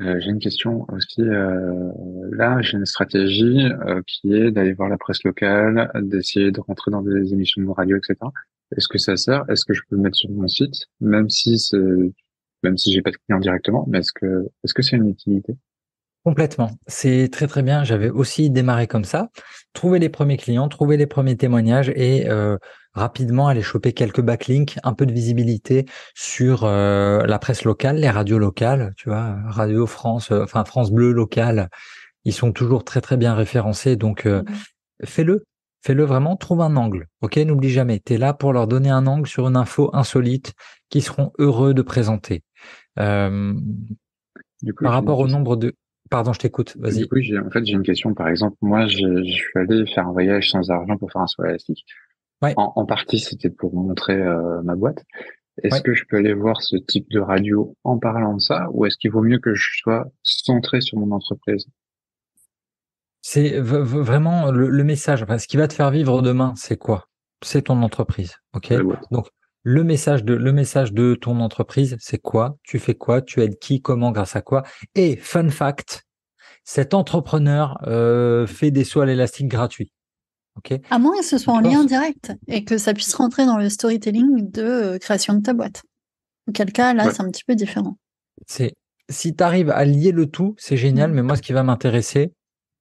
Euh, j'ai une question aussi. Euh, là, j'ai une stratégie euh, qui est d'aller voir la presse locale, d'essayer de rentrer dans des émissions de radio, etc. Est-ce que ça sert? Est-ce que je peux le mettre sur mon site, même si c'est, même si j'ai pas de clients directement, mais est-ce que, est-ce que c'est une utilité? Complètement. C'est très très bien. J'avais aussi démarré comme ça. Trouver les premiers clients, trouver les premiers témoignages et euh, rapidement aller choper quelques backlinks, un peu de visibilité sur euh, la presse locale, les radios locales, tu vois, Radio France, euh, enfin France Bleu locale. Ils sont toujours très très bien référencés. Donc mmh fais-le, Fais-le vraiment, trouve un angle. Ok, n'oublie jamais, tu es là pour leur donner un angle sur une info insolite qu'ils seront heureux de présenter. Euh, par rapport au nombre de... Pardon, je t'écoute, vas-y. Coup, en fait, j'ai une question. Par exemple, moi, je suis allé faire un voyage sans argent pour faire un saut élastique. Ouais. En, partie, c'était pour montrer euh, ma boîte. Est-ce que je peux aller voir ce type de radio en parlant de ça ou est-ce qu'il vaut mieux que je sois centré sur mon entreprise? C'est vraiment le, message. Enfin, ce qui va te faire vivre demain, c'est quoi? C'est ton entreprise. Ok? Donc le message de le message de ton entreprise, c'est quoi? Tu fais quoi? Tu aides qui? Comment? Grâce à quoi? Et fun fact, cet entrepreneur euh, fait des sauts à l'élastique gratuits. À moins que ce soit en lien direct et que ça puisse rentrer dans le storytelling de euh, création de ta boîte. Auquel cas, là, c'est un petit peu différent. C'est si tu arrives à lier le tout, c'est génial. Mm. Mais moi, ce qui va m'intéresser,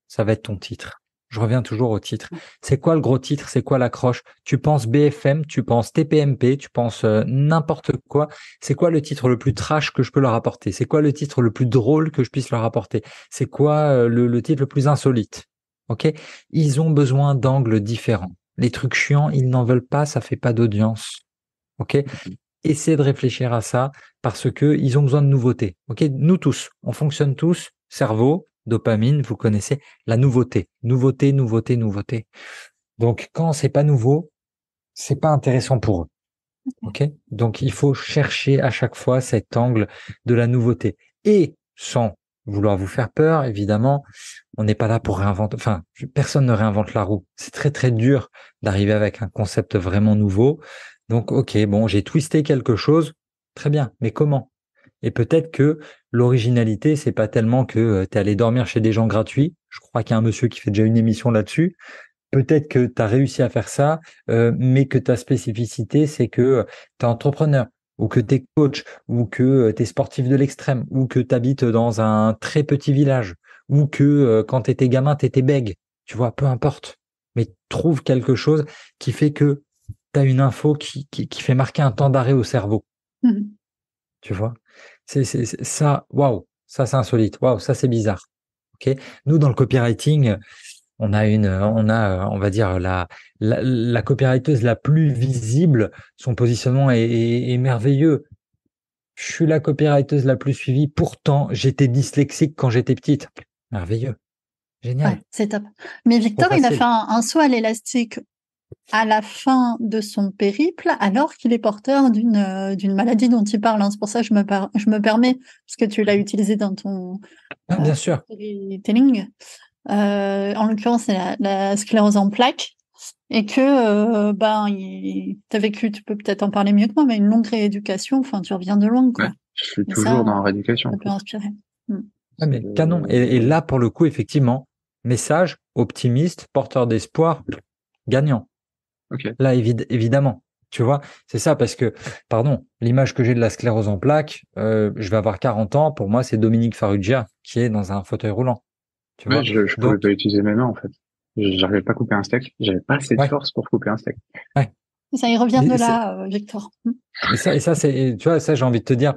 ça va être ton titre. Je reviens toujours au titre. Mm. C'est quoi le gros titre? C'est quoi l'accroche? Tu penses BFM, tu penses TPMP, tu penses euh, n'importe quoi. C'est quoi le titre le plus trash que je peux leur apporter? C'est quoi le titre le plus drôle que je puisse leur apporter? C'est quoi euh, le titre le plus insolite? Ok, ils ont besoin d'angles différents. Les trucs chiants, ils n'en veulent pas, ça fait pas d'audience. Ok, mmh essayez de réfléchir à ça parce que ils ont besoin de nouveautés. Ok, nous tous, on fonctionne tous, cerveau, dopamine, vous connaissez la nouveauté, nouveauté, nouveauté, nouveauté. Donc quand c'est pas nouveau, c'est pas intéressant pour eux. Ok, donc il faut chercher à chaque fois cet angle de la nouveauté et sans vouloir vous faire peur, évidemment. On n'est pas là pour réinventer. Enfin, personne ne réinvente la roue. C'est très très dur d'arriver avec un concept vraiment nouveau. Donc, ok, bon, j'ai twisté quelque chose, très bien. Mais comment? Et peut-être que l'originalité, c'est pas tellement que euh, tu es allé dormir chez des gens gratuits. Je crois qu'il y a un monsieur qui fait déjà une émission là-dessus. Peut-être que tu as réussi à faire ça, euh, mais que ta spécificité, c'est que euh, tu es entrepreneur ou que tu es coach, ou que tu es sportif de l'extrême, ou que tu habites dans un très petit village, ou que euh, quand tu étais gamin, tu étais bègue, tu vois, peu importe. Mais trouve quelque chose qui fait que tu as une info qui, qui, fait marquer un temps d'arrêt au cerveau. Mmh tu vois? C'est, ça, waouh, ça c'est insolite, waouh, ça c'est bizarre. Ok, Nous, dans le copywriting, on a une, on a, on va dire la, la, la copywriteuse la plus visible. Son positionnement est, merveilleux. Je suis la copywriteuse la plus suivie. Pourtant, j'étais dyslexique quand j'étais petite. Merveilleux. Génial. c'est top. Mais Victor, il a fait un, saut à l'élastique à la fin de son périple, alors qu'il est porteur d'une d'une maladie dont il parle. Hein. C'est pour ça que je me, je me permets, parce que tu l'as utilisé dans ton ah, bien sûr. storytelling. Euh, en l'occurrence, c'est la, sclérose en plaques, et que euh, ben, tu as vécu, tu peux peut-être en parler mieux que moi, mais une longue rééducation, enfin, tu reviens de loin. Quoi. je suis toujours dans la rééducation. Ça peut inspirer. Hmm. mais canon. Et, là, pour le coup, effectivement, message optimiste, porteur d'espoir, gagnant. Là, évidemment. Tu vois, c'est ça parce que, pardon, l'image que j'ai de la sclérose en plaques, euh, je vais avoir 40 ans, pour moi, c'est Dominique Farrugia qui est dans un fauteuil roulant. Tu vois? je, je pouvais pas utiliser mes mains en fait. J'arrivais pas à couper un steak. J'avais pas assez de force pour couper un steak. Ouais. Ça y revient de là, euh, Victor. Et ça, et ça c'est, tu vois, ça, j'ai envie de te dire,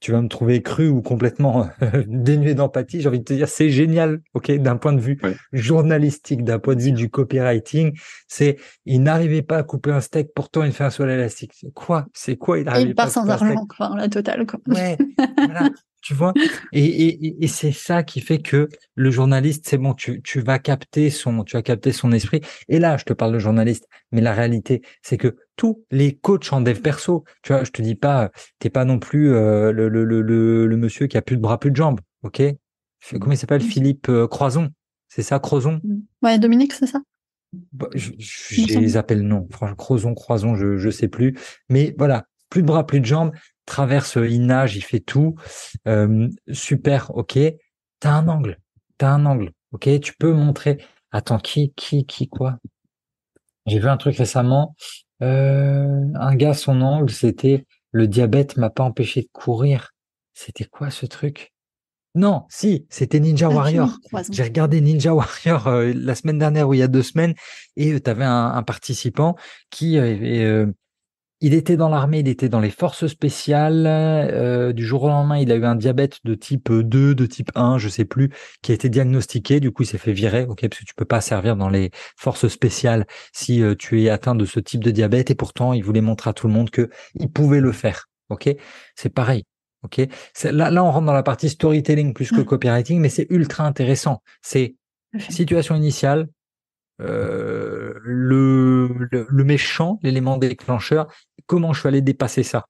tu vas me trouver cru ou complètement dénué d'empathie. J'ai envie de te dire, c'est génial, ok, d'un point de vue journalistique, d'un point de vue du copywriting, c'est, il n'arrivait pas à couper un steak, pourtant il fait un sol élastique. C'est quoi? C'est quoi Il arrive pas, sans argent, quoi, la totale, quoi. Ouais, voilà tu vois? Et, et, et c'est ça qui fait que le journaliste c'est bon tu, tu vas capter son tu vas capter son esprit. Et là je te parle de journaliste mais la réalité c'est que tous les coachs en dev perso tu vois je te dis pas t'es pas non plus euh, le, le, le, le, monsieur qui a plus de bras plus de jambes ok? Comment il s'appelle? Philippe euh, Croison. C'est ça Croison? Ouais Dominique c'est ça? Bah, je, je, les appelle non. Franchement Croison Croison je je sais plus. Mais voilà plus de bras plus de jambes traverse, il nage, il fait tout. Euh, super, ok. T'as un angle, t'as un angle, ok. Tu peux montrer. Attends, qui, qui, qui, quoi? J'ai vu un truc récemment. Euh, un gars, son angle, c'était le diabète m'a pas empêché de courir. C'était quoi ce truc? Non, si, c'était Ninja Warrior. J'ai regardé Ninja Warrior euh, la semaine dernière ou il y a deux semaines et tu avais un, participant qui il était dans l'armée, il était dans les forces spéciales. Euh, du jour au lendemain, il a eu un diabète de type 2, de type 1, je sais plus, qui a été diagnostiqué. Du coup, il s'est fait virer, ok, parce que tu peux pas servir dans les forces spéciales si euh, tu es atteint de ce type de diabète. Et pourtant, il voulait montrer à tout le monde que il pouvait le faire. Ok, c'est pareil. Ok, là, là, on rentre dans la partie storytelling plus que mmh. copywriting, mais c'est ultra intéressant. C'est situation initiale, euh, le, le, méchant, l'élément déclencheur, comment je suis allé dépasser ça?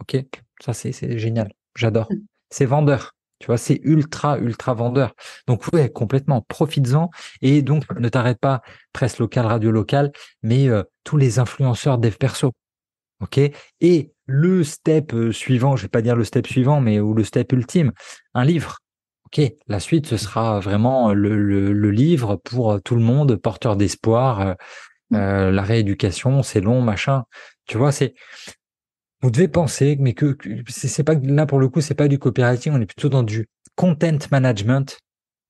Ok, ça c'est génial, j'adore. Mmh. C'est vendeur, tu vois, c'est ultra ultra vendeur. Donc ouais, complètement, profites-en et donc ne t'arrête pas presse locale, radio locale, mais euh, tous les influenceurs dev perso. Ok, et le step euh, suivant, je vais pas dire le step suivant, mais ou le step ultime, un livre. Ok, la suite, ce sera vraiment le, le, livre pour euh, tout le monde, porteur d'espoir. Euh, mmh. euh, la rééducation, c'est long, machin. Tu vois, c'est. Vous devez penser, mais que, c'est pas là pour le coup, c'est pas du copywriting, on est plutôt dans du content management.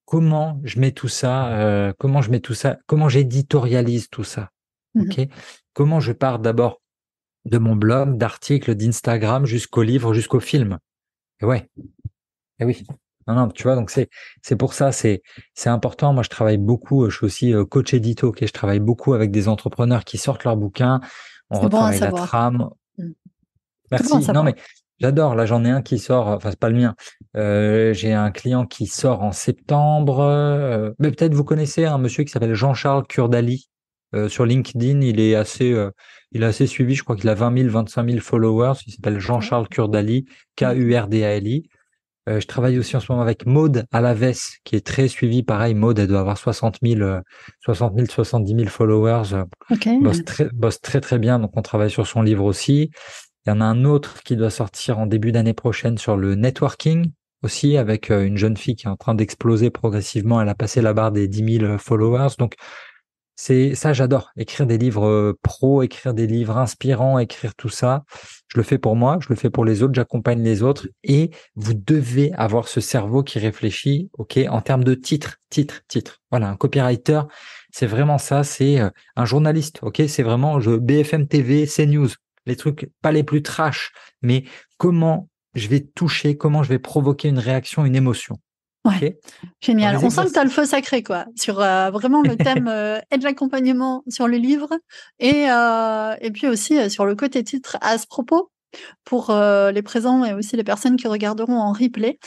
Comment je mets tout ça Comment je mets tout ça Comment j'éditorialise tout ça mmh Ok? Comment je pars d'abord de mon blog, d'articles, d'Instagram jusqu'au livre, jusqu'au film? Et ouais. Et oui. Non, non, tu vois, donc c'est c'est pour ça, c'est c'est important. Moi, je travaille beaucoup. Je suis aussi euh, coach édito. Ok, je travaille beaucoup avec des entrepreneurs qui sortent leurs bouquins. On retravaille la trame. Mmh. Merci. non, mais j'adore. Là, j'en ai un qui sort. Enfin, c'est pas le mien. Euh, j'ai un client qui sort en septembre. Euh, mais peut-être vous connaissez un monsieur qui s'appelle Jean-Charles Kurdali. sur LinkedIn, il est assez, il est assez suivi. Je crois qu'il a 20 000, 25 000 followers. Il s'appelle Jean-Charles Kurdali, K-U-R-D-A-L-I. Euh, je travaille aussi en ce moment avec Maude Alaves, qui est très suivie. Pareil, Maude, elle doit avoir 60 000, 60 000, 70 000 followers. Okay. Bosse, très, bosse très, très bien. Donc, on travaille sur son livre aussi. Il y en a un autre qui doit sortir en début d'année prochaine sur le networking aussi, avec euh, une jeune fille qui est en train d'exploser progressivement. Elle a passé la barre des 10 000 followers. Donc, c'est ça, j'adore. Écrire des livres euh, pro, écrire des livres inspirants, écrire tout ça. Je le fais pour moi, je le fais pour les autres, j'accompagne les autres. Et vous devez avoir ce cerveau qui réfléchit, ok, en termes de titre, titre, titre. Voilà, un copywriter, c'est vraiment ça. C'est euh, un journaliste, ok. C'est vraiment je BFM TV, CNews, les trucs pas les plus trash, mais comment je vais toucher, comment je vais provoquer une réaction, une émotion. Ouais. Génial. On sent que tu as le feu sacré, quoi, sur euh, vraiment le thème euh, et de l'accompagnement sur le livre et, euh, et puis aussi euh, sur le côté titre à ce propos. Pour les présents et aussi les personnes qui regarderont en replay,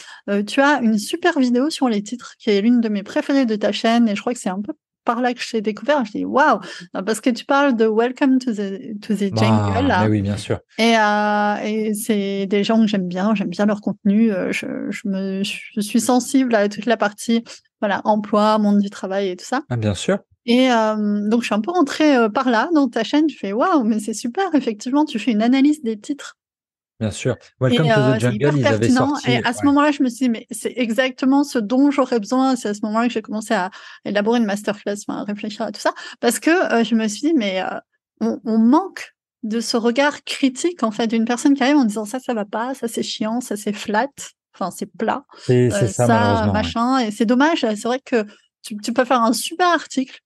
tu as une super vidéo sur les titres qui est l'une de mes préférées de ta chaîne et je crois que c'est un peu par là que je t'ai découvert. Je dis waouh, parce que tu parles de Welcome to the to the bah, Jungle. oui, bien sûr. Et, euh, et c'est des gens que j'aime bien. J'aime bien leur contenu. Euh, je, je, me je suis sensible à toute la partie voilà emploi, monde du travail et tout ça. Ah, bien sûr. Et euh, donc je suis un peu rentrée par là dans ta chaîne. Je fais waouh, mais c'est super. Effectivement, tu fais une analyse des titres Bien sûr. Welcome to the euh, Jungle, ils avaient sorti. Et à ce moment-là, je me suis dit, mais c'est exactement ce dont j'aurais besoin. C'est à ce moment-là que j'ai commencé à élaborer une masterclass, à réfléchir à tout ça. Parce que euh, je me suis dit, mais euh, on, on, manque de ce regard critique, en fait, d'une personne qui arrive en disant ça, ça va pas, ça c'est chiant, ça c'est flat, enfin c'est plat. C'est ça, ça machin. Et c'est dommage. C'est vrai que tu, tu, peux faire un super article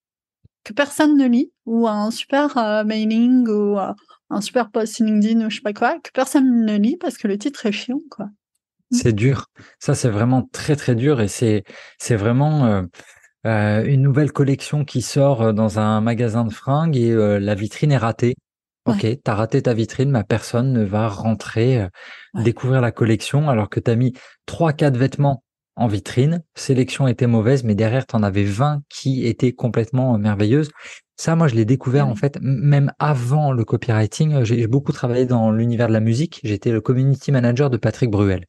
que personne ne lit ou un super mailing ou un super post LinkedIn ou je sais pas quoi, que personne ne lit parce que le titre est chiant, quoi. Mm. C'est dur. Ça, c'est vraiment très, très dur et c'est, c'est vraiment euh, euh, une nouvelle collection qui sort euh, dans un magasin de fringues et la vitrine est ratée. Ok, t'as raté ta vitrine, ma personne ne va rentrer découvrir la collection alors que t'as mis trois, quatre vêtements en vitrine. Sélection était mauvaise, mais derrière, t'en avais 20 qui étaient complètement merveilleuses. Ça, moi, je l'ai découvert ah en fait même avant le copywriting. J'ai beaucoup travaillé dans l'univers de la musique. J'étais le community manager de Patrick Bruel.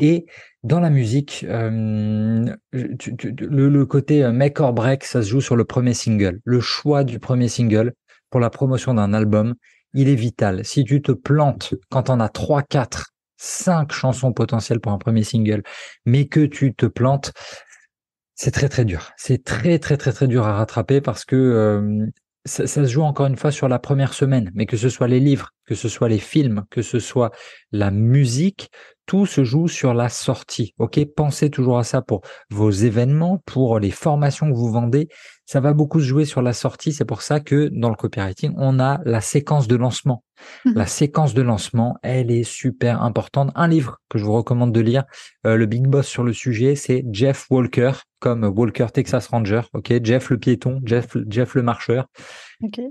Et dans la musique, euh, le, le, côté euh, make or break, ça se joue sur le premier single. Le choix du premier single pour la promotion d'un album, il est vital. Si tu te plantes quand on a trois, quatre, cinq chansons potentielles pour un premier single, mais que tu te plantes, c'est très très dur. C'est très très très très dur à rattraper parce que ça, se joue encore une fois sur la première semaine. Mais que ce soit les livres, que ce soit les films, que ce soit la musique, tout se joue sur la sortie. Ok, pensez toujours à ça pour vos événements, pour les formations que vous vendez. Ça va beaucoup se jouer sur la sortie. C'est pour ça que dans le copywriting, on a la séquence de lancement. Mmh la séquence de lancement, elle est super importante. Un livre que je vous recommande de lire, euh, le big boss sur le sujet, c'est Jeff Walker, comme Walker Texas Ranger, ok, Jeff le piéton, Jeff, Jeff le marcheur.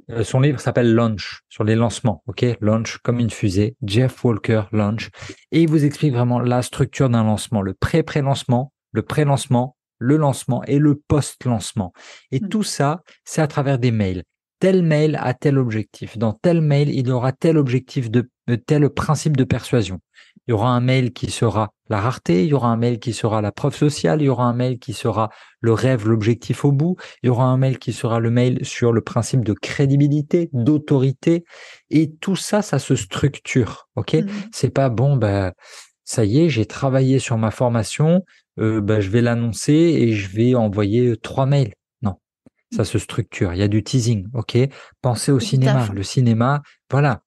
Euh, son livre s'appelle Launch, sur les lancements, ok, Launch comme une fusée, Jeff Walker Launch, et il vous explique vraiment la structure d'un lancement, le pré-pré-lancement, le pré-lancement, le lancement et le post-lancement. Et mmh. tout ça, c'est à travers des mails tel mail a tel objectif. Dans tel mail, il y aura tel objectif de, tel principe de persuasion. Il y aura un mail qui sera la rareté, il y aura un mail qui sera la preuve sociale, il y aura un mail qui sera le rêve, l'objectif au bout, il y aura un mail qui sera le mail sur le principe de crédibilité, d'autorité, et tout ça, ça se structure. Ok, mmh. c'est pas bon, ben ça y est, j'ai travaillé sur ma formation, euh, ben, je vais l'annoncer et je vais envoyer trois mails ça se structure. Il y a du teasing, ok? Pensez au cinéma. Le cinéma, voilà.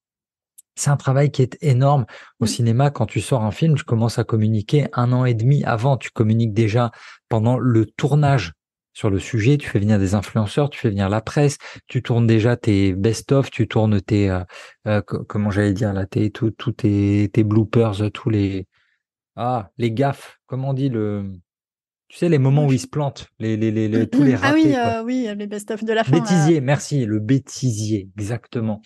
C'est un travail qui est énorme. Au cinéma, quand tu sors un film, tu commences à communiquer un an et demi avant. Tu communiques déjà pendant le tournage sur le sujet. Tu fais venir des influenceurs, tu fais venir la presse, tu tournes déjà tes best-of, tu tournes tes, euh, euh, comment j'allais dire là, tes, tous tes, tes bloopers, tous les, ah, les gaffes, comment on dit le, tu sais, les moments où il se plante, les, les, les, tous les ratés. Ah oui, euh, oui, les best-of de la fin. Bêtisier, merci, le bêtisier, exactement.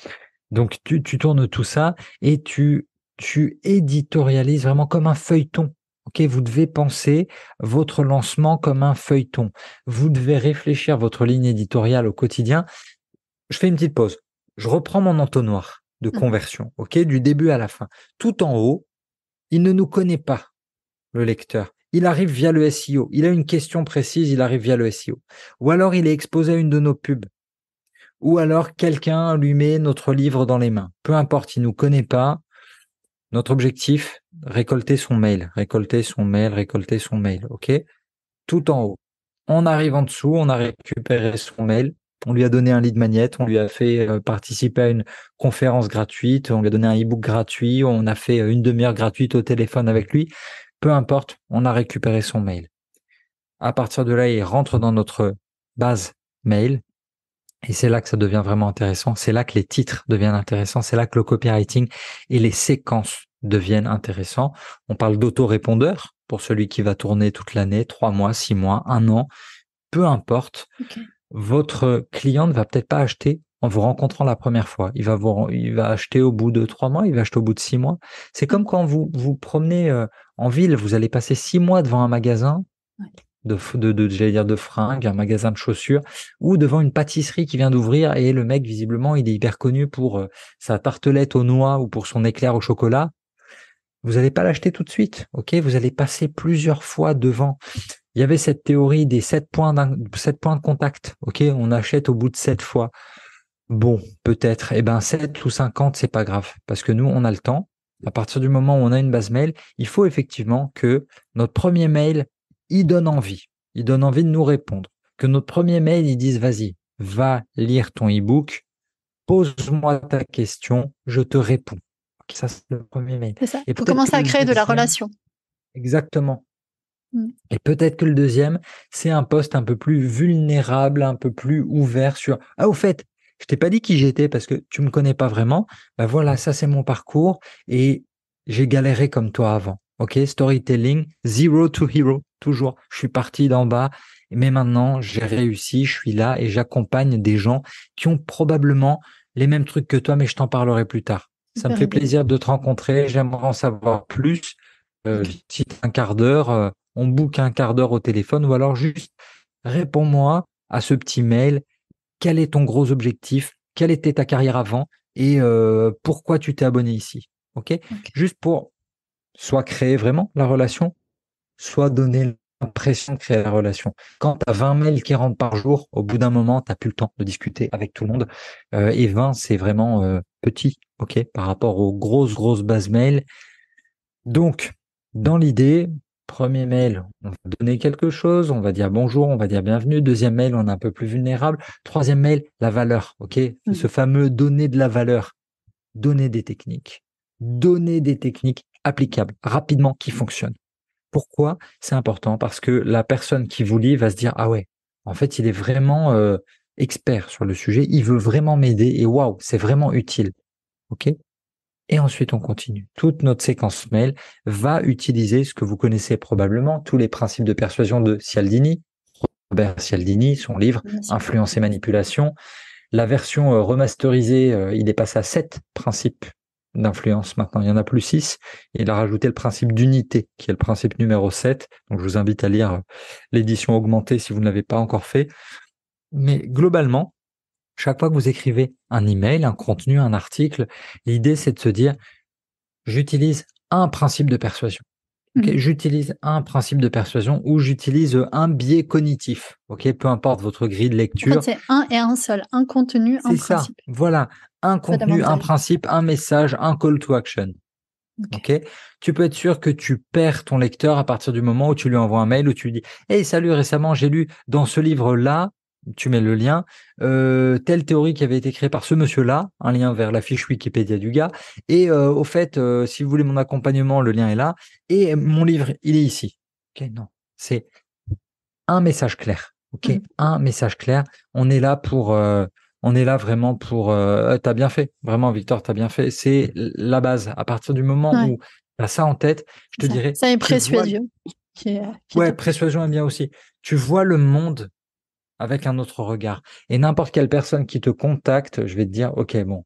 Donc, tu, tu tournes tout ça et tu, tu éditorialises vraiment comme un feuilleton. Ok, vous devez penser votre lancement comme un feuilleton. Vous devez réfléchir votre ligne éditoriale au quotidien. Je fais une petite pause. Je reprends mon entonnoir de mmh. conversion. Ok, du début à la fin. Tout en haut, il ne nous connaît pas, le lecteur il arrive via le SEO. Il a une question précise, il arrive via le SEO. Ou alors il est exposé à une de nos pubs. Ou alors quelqu'un lui met notre livre dans les mains. Peu importe, il nous connaît pas. Notre objectif, récolter son mail, récolter son mail, récolter son mail. OK? Tout en haut. On arrive en dessous, on a récupéré son mail. On lui a donné un lead magnet, on lui a fait euh, participer à une conférence gratuite, on lui a donné un e-book gratuit, on a fait euh, une demi-heure gratuite au téléphone avec lui. Peu importe, on a récupéré son mail. À partir de là, il rentre dans notre base mail. Et c'est là que ça devient vraiment intéressant. C'est là que les titres deviennent intéressants. C'est là que le copywriting et les séquences deviennent intéressants. On parle d'autorépondeur pour celui qui va tourner toute l'année, trois mois, six mois, un an. Peu importe. Votre client ne va peut-être pas acheter en vous rencontrant la première fois. Il va vous, il va acheter au bout de trois mois, il va acheter au bout de six mois. C'est comme quand vous vous promenez euh, en ville, vous allez passer six mois devant un magasin de, de, de j'allais dire de fringues, un magasin de chaussures, ou devant une pâtisserie qui vient d'ouvrir et le mec visiblement il est hyper connu pour euh, sa tartelette aux noix ou pour son éclair au chocolat. Vous n'allez pas l'acheter tout de suite, ok? Vous allez passer plusieurs fois devant. Il y avait cette théorie des sept points, sept points de contact, ok? On achète au bout de sept fois. Bon, peut-être. Eh ben, 7 ou 50, c'est pas grave. Parce que nous, on a le temps. À partir du moment où on a une base mail, il faut effectivement que notre premier mail, il donne envie. Il donne envie de nous répondre. Que notre premier mail, il dise, vas-y, va lire ton e-book, pose-moi ta question, je te réponds. Ça, c'est le premier mail. C'est ça. Il faut commencer à créer de la relation. Exactement. Mmh. Et peut-être que le deuxième, c'est un poste un peu plus vulnérable, un peu plus ouvert sur, ah, au fait, je t'ai pas dit qui j'étais parce que tu me connais pas vraiment. Ben voilà, ça c'est mon parcours et j'ai galéré comme toi avant. Ok, storytelling, zero to hero, toujours. Je suis parti d'en bas, mais maintenant j'ai réussi, je suis là et j'accompagne des gens qui ont probablement les mêmes trucs que toi, mais je t'en parlerai plus tard. Ça me fait plaisir de te rencontrer. J'aimerais en savoir plus. Euh, Si un quart d'heure, euh, on book un quart d'heure au téléphone ou alors juste réponds-moi à ce petit mail quel est ton gros objectif, quelle était ta carrière avant? Et euh, pourquoi tu t'es abonné ici? ok? Juste pour soit créer vraiment la relation, soit donner l'impression de créer la relation. Quand tu as 20 mails qui rentrent par jour, au bout d'un moment, tu n'as plus le temps de discuter avec tout le monde. Euh, et 20, c'est vraiment euh, petit, ok, par rapport aux grosses, grosses bases mails. Donc, dans l'idée, Premier mail, on va donner quelque chose, on va dire bonjour, on va dire bienvenue. Deuxième mail, on est un peu plus vulnérable. Troisième mail, la valeur, ok? Mmh. Ce fameux donner de la valeur. Donner des techniques. Donner des techniques applicables, rapidement, qui fonctionnent. Pourquoi? C'est important parce que la personne qui vous lit va se dire ah ouais, en fait, il est vraiment euh, expert sur le sujet, il veut vraiment m'aider et waouh, c'est vraiment utile. Ok? Et ensuite on continue. Toute notre séquence mail va utiliser ce que vous connaissez probablement, tous les principes de persuasion de Cialdini, Robert Cialdini, son livre Influence et manipulation. La version euh, remasterisée, euh, il est passé à sept principes d'influence maintenant. Il y en a plus six. il a rajouté le principe d'unité, qui est le principe numéro 7. Donc je vous invite à lire euh, l'édition augmentée si vous ne l'avez pas encore fait. Mais globalement, chaque fois que vous écrivez un email, un contenu, un article, l'idée c'est de se dire j'utilise un principe de persuasion. Mmh. J'utilise un principe de persuasion ou j'utilise un biais cognitif. Ok, peu importe votre grille de lecture. c'est un et un seul, un contenu, un principe. Voilà, un contenu, un principe, un message, un call to action. Ok. Tu peux être sûr que tu perds ton lecteur à partir du moment où tu lui envoies un mail où tu lui dis Hey, salut, récemment j'ai lu dans ce livre-là, tu mets le lien, euh, telle théorie qui avait été créée par ce monsieur-là, un lien vers la fiche Wikipédia du gars. Et euh, au fait, euh, si vous voulez mon accompagnement, le lien est là. Et mon livre, il est ici. Ok, non, c'est un message clair. Ok, mmh. un message clair. On est là pour, on est là vraiment pour. t'as bien fait, vraiment, Victor, t'as bien fait. C'est la base. À partir du moment où tu as ça en tête, je te dirais. Ça est précieux. ouais, précieux est bien aussi. Tu vois le monde avec un autre regard. Et n'importe quelle personne qui te contacte, je vais te dire, OK, bon,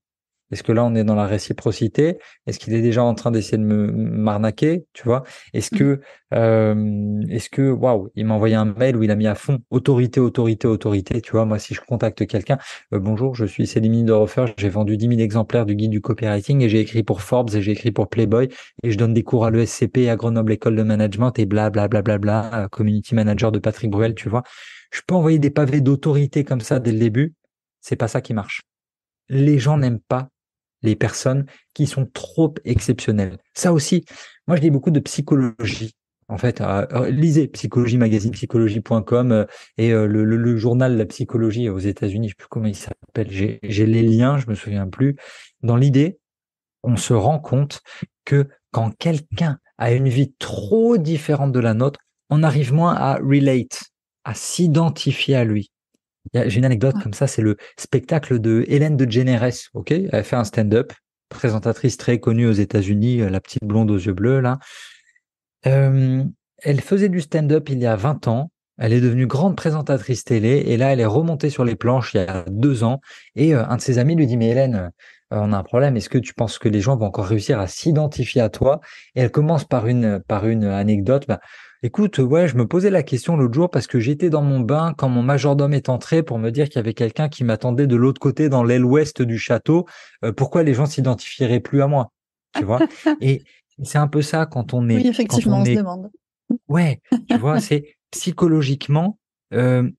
est-ce que là, on est dans la réciprocité? Est-ce qu'il est déjà en train d'essayer de me m'arnaquer Tu vois? Est-ce mmh. que, euh, est-ce que, waouh, il m'a envoyé un mail où il a mis à fond autorité, autorité, autorité. Tu vois, moi, si je contacte quelqu'un, euh, bonjour, je suis Céline de Refer, j'ai vendu 10 000 exemplaires du guide du copywriting et j'ai écrit pour Forbes et j'ai écrit pour Playboy et je donne des cours à l'ESCP, à Grenoble École de Management et bla bla bla bla bla, community manager de Patrick Bruel, tu vois? Je peux envoyer des pavés d'autorité comme ça dès le début. C'est pas ça qui marche. Les gens n'aiment pas les personnes qui sont trop exceptionnelles. Ça aussi, moi je dis beaucoup de psychologie. En fait, euh, lisez Psychologie Magazine, psychologie.com euh, et euh, le, journal la psychologie aux États-Unis, je sais plus comment il s'appelle. J'ai les liens, je me souviens plus. Dans l'idée, on se rend compte que quand quelqu'un a une vie trop différente de la nôtre, on arrive moins à relate, à s'identifier à lui. J'ai une anecdote comme ça, c'est le spectacle de Hélène de Généresse. Ok, elle fait un stand-up, présentatrice très connue aux États-Unis, euh, la petite blonde aux yeux bleus là. Euh, elle faisait du stand-up il y a 20 ans. Elle est devenue grande présentatrice télé et là elle est remontée sur les planches il y a deux ans et euh, un de ses amis lui dit mais Hélène on a un problème est-ce que tu penses que les gens vont encore réussir à s'identifier à toi? Et elle commence par une par une anecdote bah, Écoute, ouais, je me posais la question l'autre jour parce que j'étais dans mon bain quand mon majordome est entré pour me dire qu'il y avait quelqu'un qui m'attendait de l'autre côté dans l'aile ouest du château. Euh, pourquoi les gens s'identifieraient plus à moi Tu vois? Et c'est un peu ça quand on est. Oui, effectivement, on, se demande. Ouais, tu vois, c'est psychologiquement. Euh,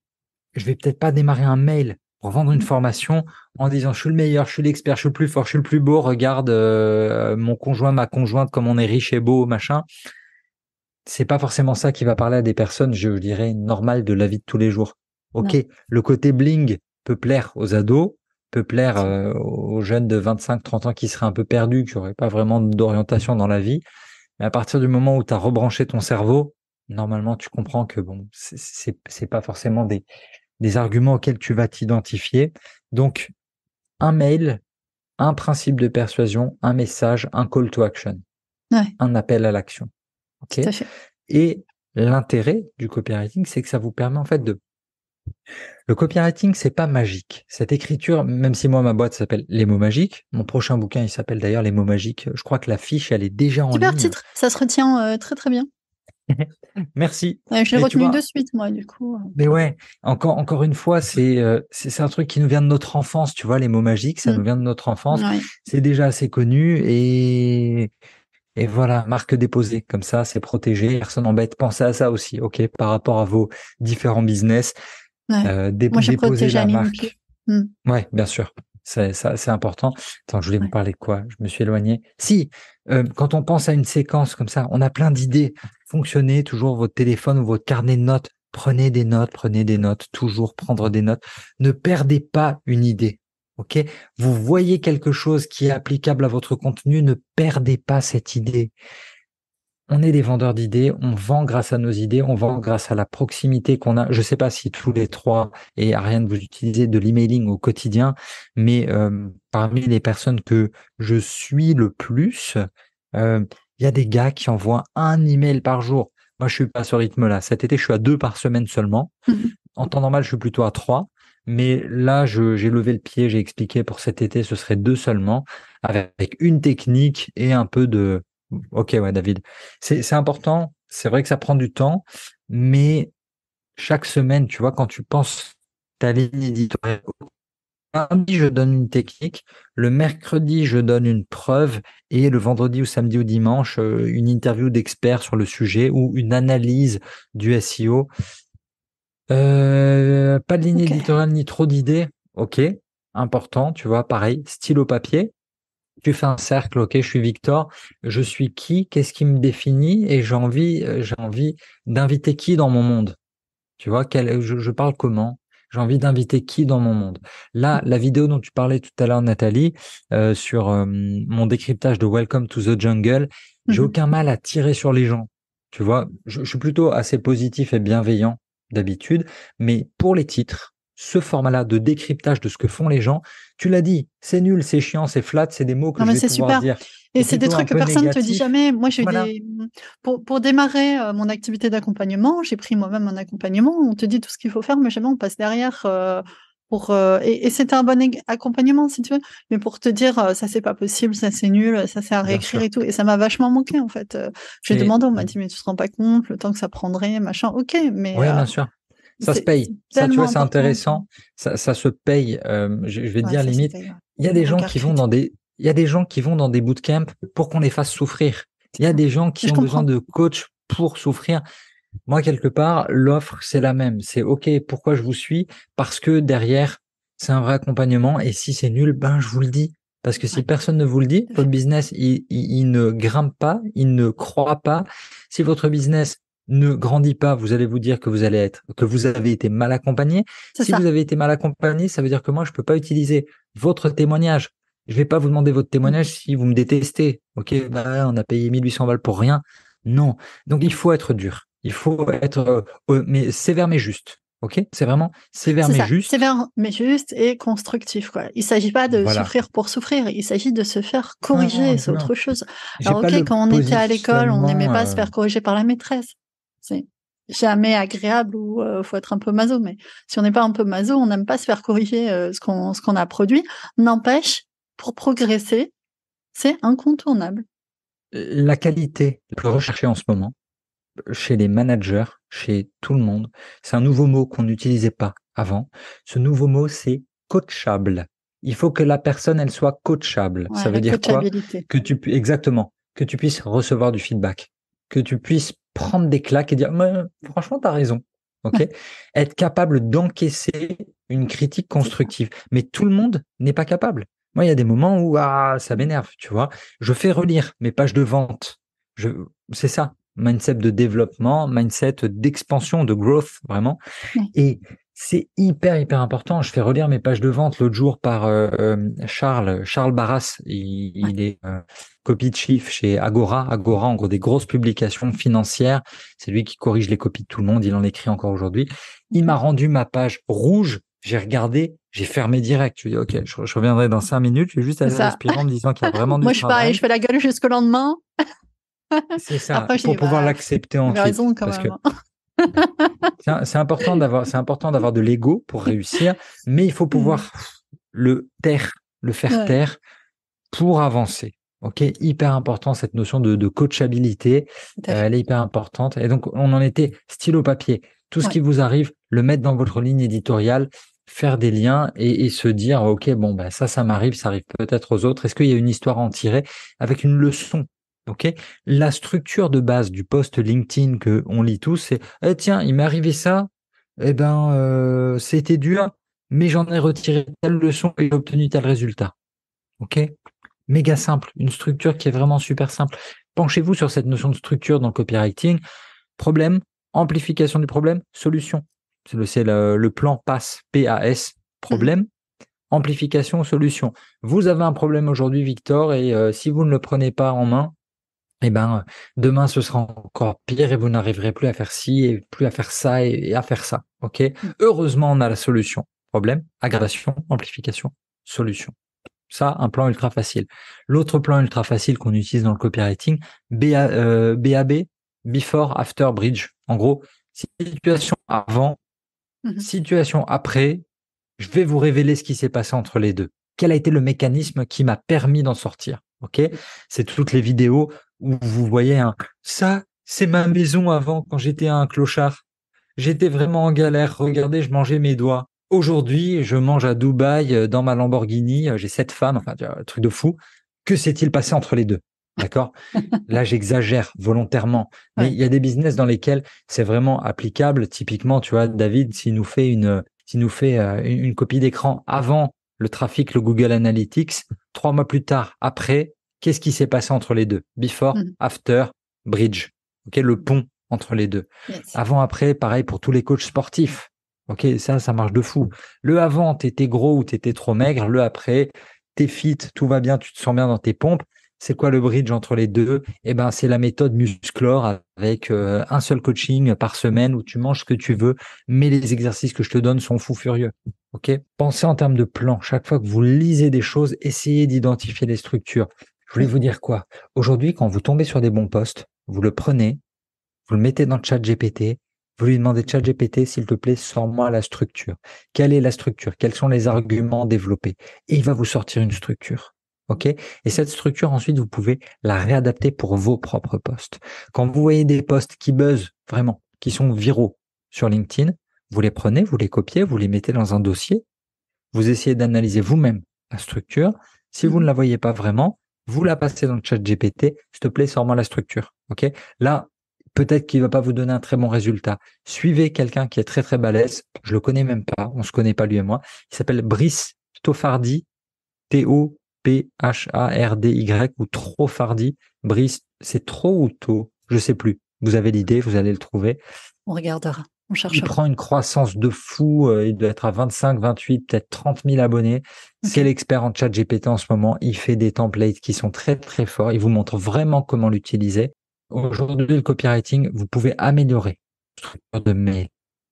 je vais peut-être pas démarrer un mail pour vendre une formation en disant je suis le meilleur, je suis l'expert, je suis le plus fort, je suis le plus beau. Regarde euh, mon conjoint, ma conjointe, comme on est riche et beau, machin c'est pas forcément ça qui va parler à des personnes, je dirais, normales de la vie de tous les jours. Ok, le côté bling peut plaire aux ados, peut plaire euh, aux jeunes de 25-30 ans qui seraient un peu perdus, qui n'auraient pas vraiment d'orientation dans la vie. Mais à partir du moment où tu as rebranché ton cerveau, normalement, tu comprends que bon, c'est pas forcément des des arguments auxquels tu vas t'identifier. Donc, un mail, un principe de persuasion, un message, un call to action, un appel à l'action. Et l'intérêt du copywriting, c'est que ça vous permet en fait de le copywriting, c'est pas magique. Cette écriture, même si moi ma boîte s'appelle Les mots magiques, mon prochain bouquin il s'appelle d'ailleurs Les mots magiques. Je crois que la fiche elle est déjà en Super ligne. titre, ça se retient euh, très très bien. Merci. je l'ai retenu de suite moi du coup. Mais ouais, encore encore une fois, c'est euh, c'est un truc qui nous vient de notre enfance, tu vois, les mots magiques, ça mm. nous vient de notre enfance. C'est déjà assez connu et et voilà, marque déposée, comme ça, c'est protégé, personne n'embête. Pensez à ça aussi, ok, par rapport à vos différents business. Euh, déposer la marque. Hmm. Ouais, bien sûr. C'est ça, c'est important. Attends, je voulais vous parler de quoi? Je me suis éloigné. Si, euh, quand on pense à une séquence comme ça, on a plein d'idées. Fonctionnez toujours votre téléphone ou votre carnet de notes. Prenez des notes, prenez des notes, toujours prendre des notes. Ne perdez pas une idée. Ok, vous voyez quelque chose qui est applicable à votre contenu, ne perdez pas cette idée. on est des vendeurs d'idées, on vend grâce à nos idées, on vend grâce à la proximité qu'on a. Je ne sais pas si tous les trois et Ariane vous utilisez de l'emailing au quotidien, mais euh, parmi les personnes que je suis le plus, euh, il y a des gars qui envoient un email par jour. Moi, je suis pas à ce rythme-là. Cet été, je suis à deux par semaine seulement. Mhm. En temps normal, je suis plutôt à trois. Mais là, j'ai levé le pied, j'ai expliqué pour cet été, ce serait deux seulement, avec une technique et un peu de, Ok, ouais, David. C'est important. C'est vrai que ça prend du temps, mais chaque semaine, tu vois, quand tu penses ta ligne éditoriale, le lundi, je donne une technique, le mercredi, je donne une preuve, et le vendredi ou samedi ou dimanche, euh, une interview d'experts sur le sujet ou une analyse du SEO. Euh, pas de ligne éditoriale ni trop d'idées. Ok, important, tu vois, pareil, stylo papier. Tu fais un cercle, ok, je suis Victor, je suis qui, qu'est-ce qui me définit? Et j'ai envie, euh, j'ai envie d'inviter qui dans mon monde? Tu vois, quel, je, parle comment? J'ai envie d'inviter qui dans mon monde? Là, la vidéo dont tu parlais tout à l'heure, Nathalie, euh, sur euh, mon décryptage de Welcome to the Jungle, j'ai mmh aucun mal à tirer sur les gens. Tu vois, je suis plutôt assez positif et bienveillant d'habitude, mais pour les titres, ce format-là de décryptage de ce que font les gens, tu l'as dit, c'est nul, c'est chiant, c'est flat, c'est des mots que je vais pouvoir super. dire. Et c'est des trucs que personne ne te dit jamais. Moi, j'ai des... pour, pour démarrer euh, mon activité d'accompagnement, j'ai pris moi-même un accompagnement. On te dit tout ce qu'il faut faire, mais jamais on passe derrière. Euh, pour, euh, et, c'était un bon accompagnement, si tu veux, mais pour te dire ça c'est pas possible, ça c'est nul, ça c'est à réécrire et tout. Et ça m'a vachement manqué en fait. j'ai demandé, on m'a dit mais tu te rends pas compte le temps que ça prendrait, machin. Ok, mais. Oui, bien sûr. Ça se paye. Ça, tu vois, c'est intéressant. Ça, ça, se paye. Euh, je, vais te dire limite. Il y a des gens qui vont dans des, il y a des gens qui vont dans des bootcamps pour qu'on les fasse souffrir. Il y a des gens qui ont besoin de coach pour souffrir. Moi, quelque part, l'offre, c'est la même. C'est OK, pourquoi je vous suis? Parce que derrière, c'est un vrai accompagnement. Et si c'est nul, ben, je vous le dis. Parce que si personne ne vous le dit, votre business, il, il, il ne grimpe pas, il ne croit pas. Si votre business ne grandit pas, vous allez vous dire que vous allez être, que vous avez été mal accompagné. Si vous avez été mal accompagné, ça veut dire que moi, je peux pas utiliser votre témoignage. Je vais pas vous demander votre témoignage si vous me détestez. Ok, bah, on a payé 1800 balles pour rien. Non. Donc, il faut être dur. Il faut être, euh, euh, mais sévère mais juste. Ok, c'est vraiment sévère mais juste. Sévère mais juste et constructif. Quoi. Il s'agit pas de souffrir pour souffrir. Il s'agit de se faire corriger. C'est autre chose. Alors ok, quand on était à l'école, on n'aimait pas se euh, faire corriger par la maîtresse. C'est jamais agréable ou euh, faut être un peu maso. Mais si on n'est pas un peu maso, on n'aime pas se faire corriger euh, ce qu'on ce qu'on a produit. N'empêche, pour progresser, c'est incontournable. La qualité la plus recherchée en ce moment chez les managers, chez tout le monde, c'est un nouveau mot qu'on n'utilisait pas avant. Ce nouveau mot, c'est coachable. Il faut que la personne, elle soit coachable. Ça veut dire quoi? Que tu exactement que tu puisses recevoir du feedback, que tu puisses prendre des claques et dire franchement tu as raison. OK? Être capable d'encaisser une critique constructive. Mais tout le monde n'est pas capable. Moi, il y a des moments où ah, ça m'énerve, tu vois. Je fais relire mes pages de vente. Je c'est ça, mindset de développement, mindset d'expansion, de growth vraiment. Et c'est hyper hyper important. Je fais relire mes pages de vente l'autre jour par euh, euh, Charles Charles Barras. Il, est euh, copy de chief chez Agora. Agora, en gros, des grosses publications financières. C'est lui qui corrige les copies de tout le monde. Il en écrit encore aujourd'hui. Il m'a rendu ma page rouge. J'ai regardé, j'ai fermé direct. Je dis ok, je, reviendrai dans cinq minutes. Je vais juste aller respirer en me disant qu'il y a vraiment du Moi, je suis pareil. Je fais la gueule jusqu'au lendemain. C'est ça. pour pouvoir l'accepter ensuite. raison quand même. Hein. c'est important d'avoir, c'est important d'avoir de l'ego pour réussir, mais il faut pouvoir mm. le taire, le faire taire pour avancer. Ok, hyper important cette notion de, coachabilité, euh, elle est hyper importante. Et donc on en était stylo papier. Tout ce qui vous arrive, le mettre dans votre ligne éditoriale, faire des liens et, se dire ok bon bah ça ça m'arrive, ça arrive peut-être aux autres. Est-ce qu'il y a une histoire à en tirer avec une leçon Ok, la structure de base du post LinkedIn que on lit tous, c'est eh, tiens, il m'est arrivé ça, eh ben euh, c'était dur, mais j'en ai retiré telle leçon et j'ai obtenu tel résultat. Ok, méga simple, une structure qui est vraiment super simple. Penchez-vous sur cette notion de structure dans le copywriting. Problème, amplification du problème, solution. C'est le, le, plan PAS, P-A-S, problème, mmh. amplification, solution. Vous avez un problème aujourd'hui, Victor, et euh, si vous ne le prenez pas en main, eh ben, demain, ce sera encore pire et vous n'arriverez plus à faire ci et plus à faire ça et, à faire ça. OK? Mmh. Heureusement, on a la solution. Problème, aggravation, amplification, solution. Ça, un plan ultra facile. L'autre plan ultra facile qu'on utilise dans le copywriting, BA, euh, BAB, Before, After, Bridge. En gros, situation avant, mmh situation après. Je vais vous révéler ce qui s'est passé entre les deux. Quel a été le mécanisme qui m'a permis d'en sortir? OK? C'est toutes les vidéos où vous voyez un, ça, c'est ma maison avant quand j'étais un clochard. J'étais vraiment en galère. Regardez, je mangeais mes doigts. Aujourd'hui, je mange à Dubaï euh, dans ma Lamborghini. Euh, j'ai sept femmes. Enfin, un truc de fou. Que s'est-il passé entre les deux? D'accord? Là, j'exagère volontairement. Mais il y a des business dans lesquels c'est vraiment applicable. Typiquement, tu vois, David, s'il nous fait une, s'il nous fait euh, une copie d'écran avant le trafic, le Google Analytics, trois mois plus tard, après, qu'est-ce qui s'est passé entre les deux? Before, mmh. after, bridge. Ok, le pont entre les deux. Avant, après, pareil pour tous les coachs sportifs. Ok, ça, ça marche de fou. Le avant, t'étais gros ou t'étais trop maigre. Le après, t'es fit, tout va bien, tu te sens bien dans tes pompes. C'est quoi le bridge entre les deux? Eh ben, c'est la méthode Musclore avec euh, un seul coaching par semaine où tu manges ce que tu veux, mais les exercices que je te donne sont fous furieux. Ok? Pensez en termes de plan. Chaque fois que vous lisez des choses, essayez d'identifier les structures. Je voulais vous dire quoi? Aujourd'hui, quand vous tombez sur des bons postes, vous le prenez, vous le mettez dans le chat GPT, vous lui demandez chat GPT, s'il te plaît, sors-moi la structure. Quelle est la structure? Quels sont les arguments développés? Et il va vous sortir une structure. OK? Et cette structure, ensuite, vous pouvez la réadapter pour vos propres postes. Quand vous voyez des postes qui buzzent vraiment, qui sont viraux sur LinkedIn, vous les prenez, vous les copiez, vous les mettez dans un dossier, vous essayez d'analyser vous-même la structure. Si vous ne la voyez pas vraiment, vous la passez dans le chat GPT, s'il te plaît, sors-moi la structure. OK? Là, peut-être qu'il va pas vous donner un très bon résultat. Suivez quelqu'un qui est très très balèze, je le connais même pas, on se connaît pas lui et moi. Il s'appelle Brice Tofardi, T-O-P-H-A-R-D-Y ou Trofardi. Brice, c'est trop ou tôt, je sais plus. Vous avez l'idée, vous allez le trouver. On regardera. On il prend une croissance de fou. Euh, il doit être à 25, 28, peut-être 30 000 abonnés. C'est l'expert en chat GPT en ce moment. Il fait des templates qui sont très, très forts. Il vous montre vraiment comment l'utiliser. Aujourd'hui, le copywriting, vous pouvez améliorer structure de mail,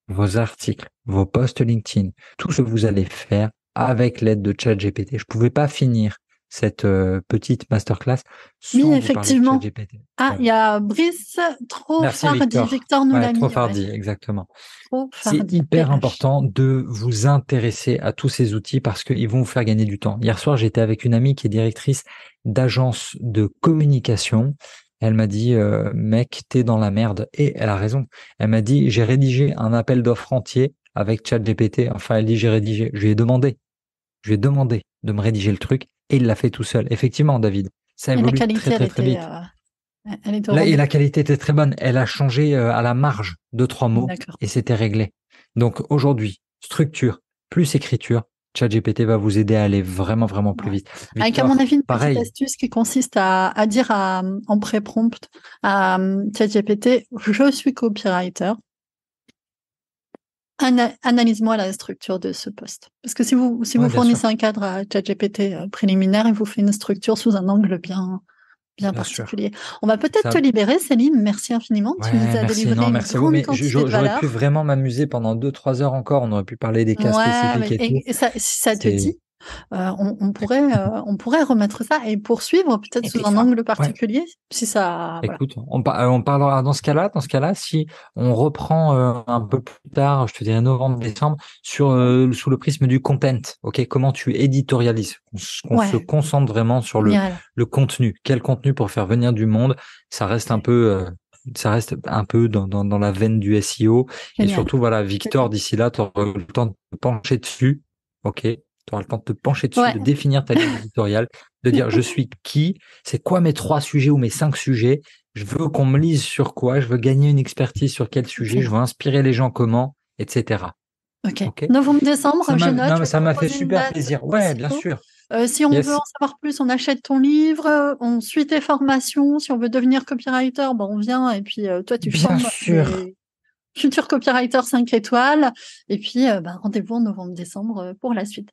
vos articles, vos posts LinkedIn, tout ce que vous allez faire avec l'aide de chat GPT. Je pouvais pas finir cette euh, petite masterclass. Oui, effectivement. Ah, il y a Brice Trofardi. Victor nous l'a Trofardi, exactement. C'est hyper important de vous intéresser à tous ces outils parce qu'ils vont vous faire gagner du temps. Hier soir, j'étais avec une amie qui est directrice d'agence de communication. Elle m'a dit, euh, mec, t'es dans la merde. Et elle a raison. Elle m'a dit, j'ai rédigé un appel d'offres entier avec ChatGPT. Enfin, elle dit, j'ai rédigé. Je lui ai demandé. Je lui ai demandé de me rédiger le truc et il l'a fait tout seul. Effectivement, David, ça évolue très très très vite. Euh, et la qualité était très bonne. Elle a changé euh, à la marge de trois mots et c'était réglé. Donc aujourd'hui, structure plus écriture, ChatGPT va vous aider à aller vraiment vraiment plus vite. Avec à mon avis une petite astuce qui consiste à, dire en pré-prompt à ChatGPT je suis copywriter analyse-moi la structure de ce poste. Parce que si vous, si vous fournissez un cadre à ChatGPT euh, préliminaire, il vous fait une structure sous un angle bien, bien, particulier. On va peut-être te libérer, Céline. Merci infiniment. tu nous as délivré une grande quantité J'aurais pu vraiment m'amuser pendant deux, trois heures encore. On aurait pu parler des cas spécifiques et, et, ça, si ça te dit, euh, on, pourrait, euh, on pourrait remettre ça et poursuivre peut-être sous un angle particulier, si ça. Écoute, on, euh, on, parlera dans ce cas-là, dans ce cas-là, si on reprend un peu plus tard, je te dirais novembre, décembre, sur sous le prisme du content. Ok, comment tu éditorialises? Qu'on se concentre vraiment sur le, le contenu. Quel contenu pour faire venir du monde? Ça reste un peu ça reste un peu dans, dans, dans, la veine du SEO. Et surtout, voilà, Victor, d'ici là, tu auras le temps de te pencher dessus. OK? Tu auras le temps de te pencher dessus, de définir ta ligne éditoriale, de dire je suis qui, c'est quoi mes trois sujets ou mes cinq sujets, je veux qu'on me lise sur quoi, je veux gagner une expertise sur quel sujet, je veux inspirer les gens comment, etc. Ok. Novembre-décembre, je note. Non, ça m'a fait super plaisir. Ouais, bien sûr. Euh, si on veut en savoir plus, on achète ton livre, on suit tes formations. Si on veut devenir copywriter, bon, on vient et puis euh, toi, tu Bien sûr. futur copywriter 5 étoiles. Et puis, euh, bah, rendez-vous en novembre-décembre pour la suite.